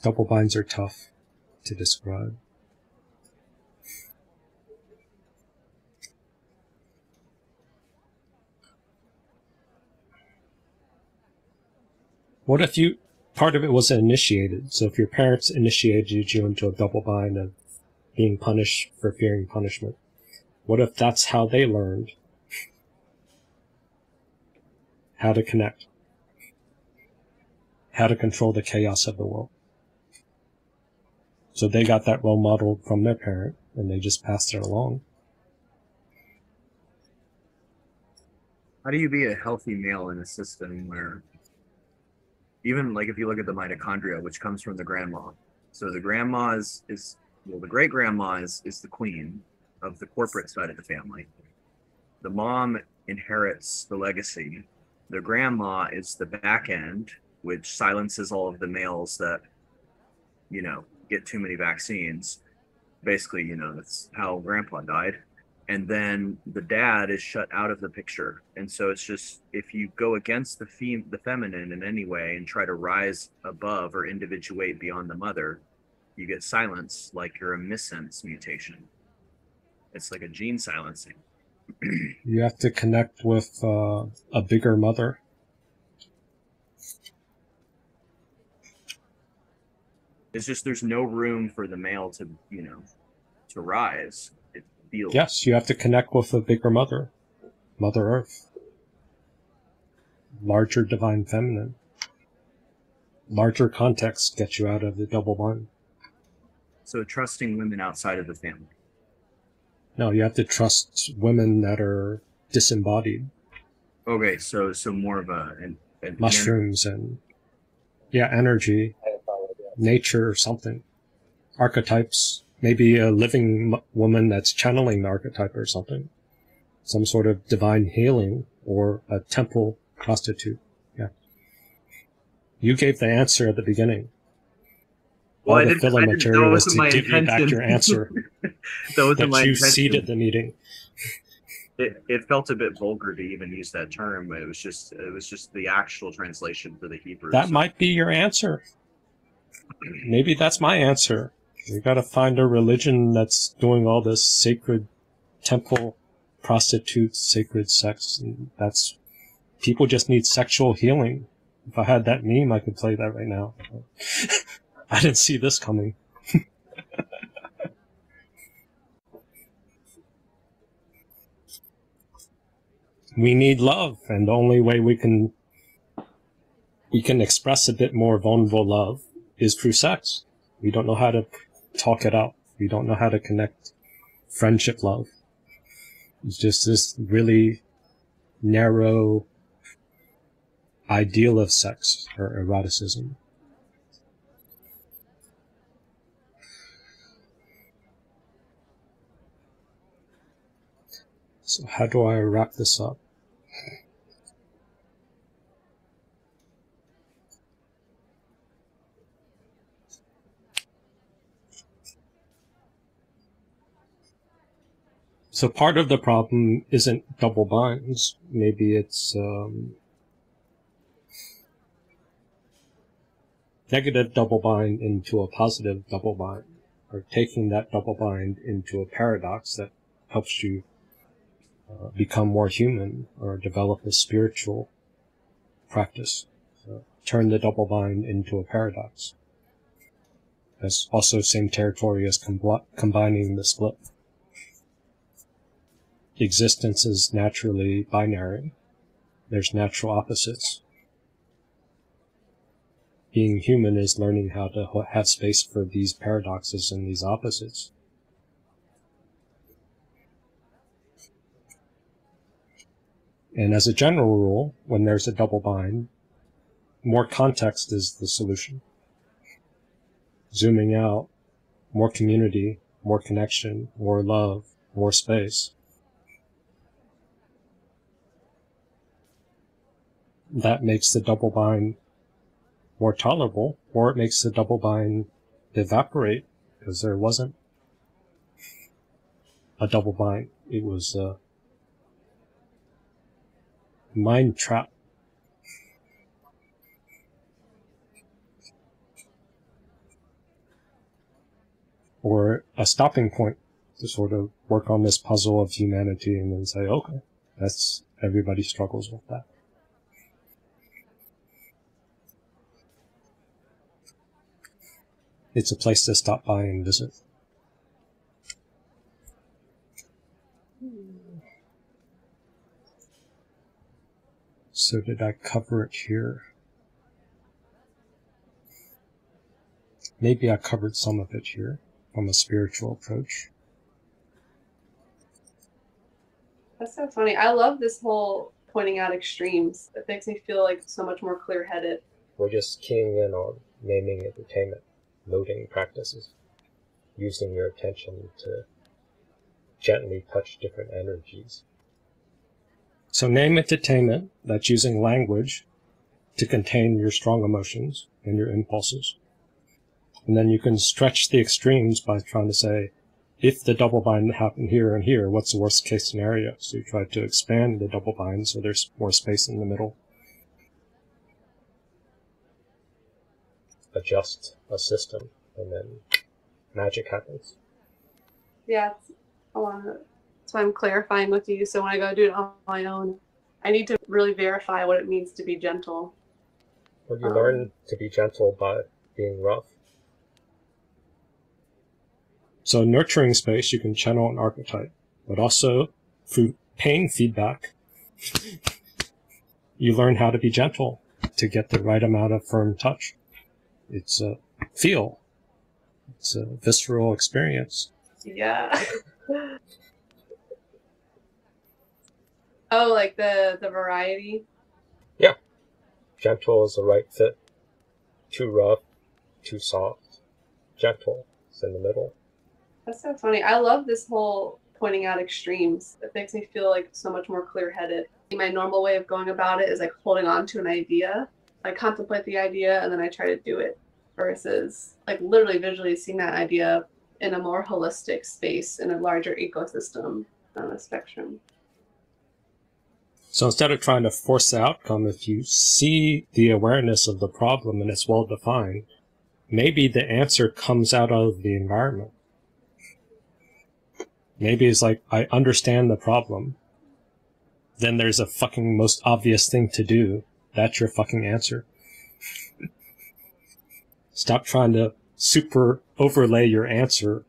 Double binds are tough to describe. What if you, part of it was initiated? So if your parents initiated you into a double bind of being punished for fearing punishment, what if that's how they learned how to connect? How to control the chaos of the world? So they got that role model from their parent and they just passed it along. How do you be a healthy male in a system where even like if you look at the mitochondria, which comes from the grandma. So the grandma is, is well, the great grandma is, is the queen of the corporate side of the family. The mom inherits the legacy. The grandma is the back end, which silences all of the males that, you know, get too many vaccines. Basically, you know, that's how grandpa died and then the dad is shut out of the picture. And so it's just if you go against the fem- the feminine in any way and try to rise above or individuate beyond the mother you get silence like you're a missense mutation. It's like a gene silencing. You have to connect with uh, a bigger mother. It's just there's no room for the male to you know to rise field. Yes, you have to connect with a bigger mother, Mother Earth, larger divine feminine. Larger context gets you out of the double bind. So trusting women outside of the family. No, you have to trust women that are disembodied. Okay, so so more of a an, an mushrooms and yeah, energy, nature, or something, archetypes maybe a living woman that's channeling the archetype or something, some sort of divine healing or a temple prostitute. Yeah. You gave the answer at the beginning. Well, All I the filler material was to give intention. you back your answer. that wasn't that my you intention. seeded the meeting. It, it felt a bit vulgar to even use that term, but it was just it was just the actual translation for the Hebrew. That might be your answer. Maybe that's my answer. We gotta find a religion that's doing all this sacred temple prostitutes, sacred sex. And that's people just need sexual healing. If I had that meme, I could play that right now. I didn't see this coming. we need love, and the only way we can we can express a bit more vulnerable love is through sex. We don't know how to talk it out. We don't know how to connect friendship love. It's just this really narrow ideal of sex or eroticism. So how do I wrap this up? So part of the problem isn't double binds. Maybe it's um, negative double bind into a positive double bind, or taking that double bind into a paradox that helps you uh, become more human or develop a spiritual practice. Turn the double bind into a paradox. That's also same territory as com- combining the split. Existence is naturally binary. There's natural opposites. Being human is learning how to have space for these paradoxes and these opposites. And as a general rule, when there's a double bind, more context is the solution. Zooming out, more community, more connection, more love, more space. That makes the double bind more tolerable, or it makes the double bind evaporate because there wasn't a double bind. It was a mind trap. Or a stopping point to sort of work on this puzzle of humanity and then say, okay, that's everybody struggles with that. It's a place to stop by and visit. So did I cover it here? Maybe I covered some of it here from a spiritual approach. That's so funny. I love this whole pointing out extremes. It makes me feel like so much more clear headed. We're just keying in on naming entertainment, loading practices, using your attention to gently touch different energies. So name entertainment that's using language to contain your strong emotions and your impulses. And then you can stretch the extremes by trying to say, if the double bind happened here and here, what's the worst case scenario? So you try to expand the double bind so there's more space in the middle. Adjust a system and then magic happens. Yeah, I want to so I'm clarifying with you. So when I go do it on my own, I need to really verify what it means to be gentle. Well, you um, learn to be gentle by being rough. So nurturing space, you can channel an archetype, but also through pain feedback, you learn how to be gentle to get the right amount of firm touch. It's a feel. It's a visceral experience. Yeah. Oh, like the the variety. Yeah, gentle is the right fit. Too rough, too soft. Gentle is in the middle. That's so funny. I love this whole pointing out extremes. It makes me feel like so much more clear headed. My normal way of going about it is like holding on to an idea. I contemplate the idea and then I try to do it versus like literally visually seeing that idea in a more holistic space in a larger ecosystem on a spectrum. So instead of trying to force the outcome, if you see the awareness of the problem and it's well defined, maybe the answer comes out of the environment. Maybe it's like, I understand the problem. Then there's a fucking most obvious thing to do. That's your fucking answer. Stop trying to super overlay your answer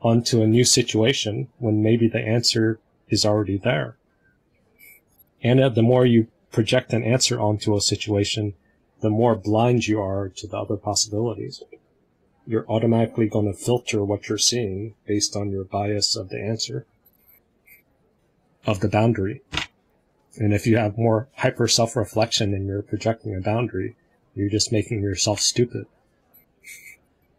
onto a new situation when maybe the answer is already there. And uh, the more you project an answer onto a situation, the more blind you are to the other possibilities. You're automatically going to filter what you're seeing based on your bias of the answer, of the boundary. And if you have more hyper self reflection and you're projecting a boundary, you're just making yourself stupid.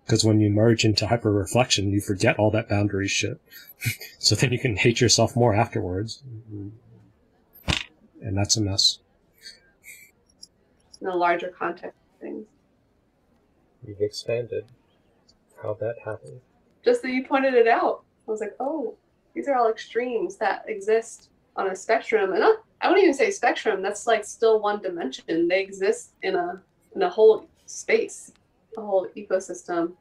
Because when you merge into hyper reflection, you forget all that boundary shit. so then you can hate yourself more afterwards and that's a mess. In the larger context of things. You've expanded how that happened. Just that you pointed it out. I was like, oh, These are all extremes that exist on a spectrum, and not, I wouldn't even say spectrum. That's like still one dimension. They exist in a in a whole space, a whole ecosystem.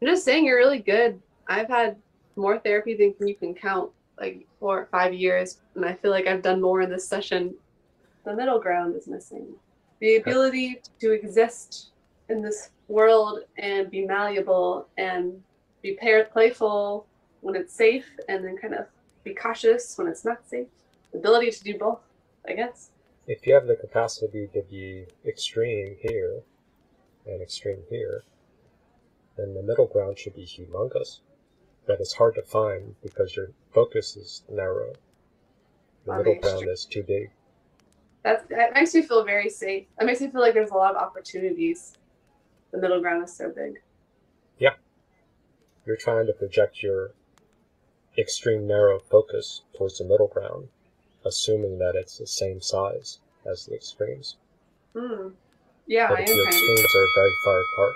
I'm just saying, you're really good. I've had more therapy than you can count, like four or five years, and I feel like I've done more in this session. The middle ground is missing. The ability to exist in this world and be malleable and be pair- playful when it's safe and then kind of be cautious when it's not safe. The ability to do both, I guess. If you have the capacity to be extreme here and extreme here, then the middle ground should be humongous. But it's hard to find because your focus is narrow. The On middle the ground is too big. That's, that makes me feel very safe. That makes me feel like there's a lot of opportunities. The middle ground is so big. Yeah. You're trying to project your extreme narrow focus towards the middle ground, assuming that it's the same size as the extremes. Hmm. Yeah, but I if am the kind of. extremes are very far apart,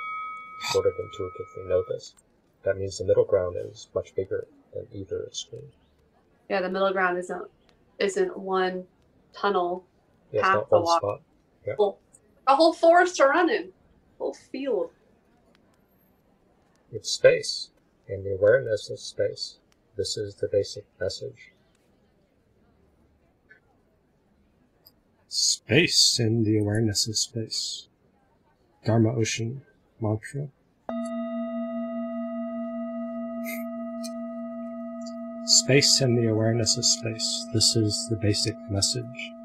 sort of intuitively know this. That means the middle ground is much bigger than either extreme. Yeah, the middle ground isn't isn't one tunnel Yeah, it's path not to walk. spot. Yeah. Whole- A whole forest to run in. Whole field. It's space, and the awareness of space. This is the basic message. Space and the awareness of space. Dharma Ocean mantra. Space and the awareness of space. This is the basic message.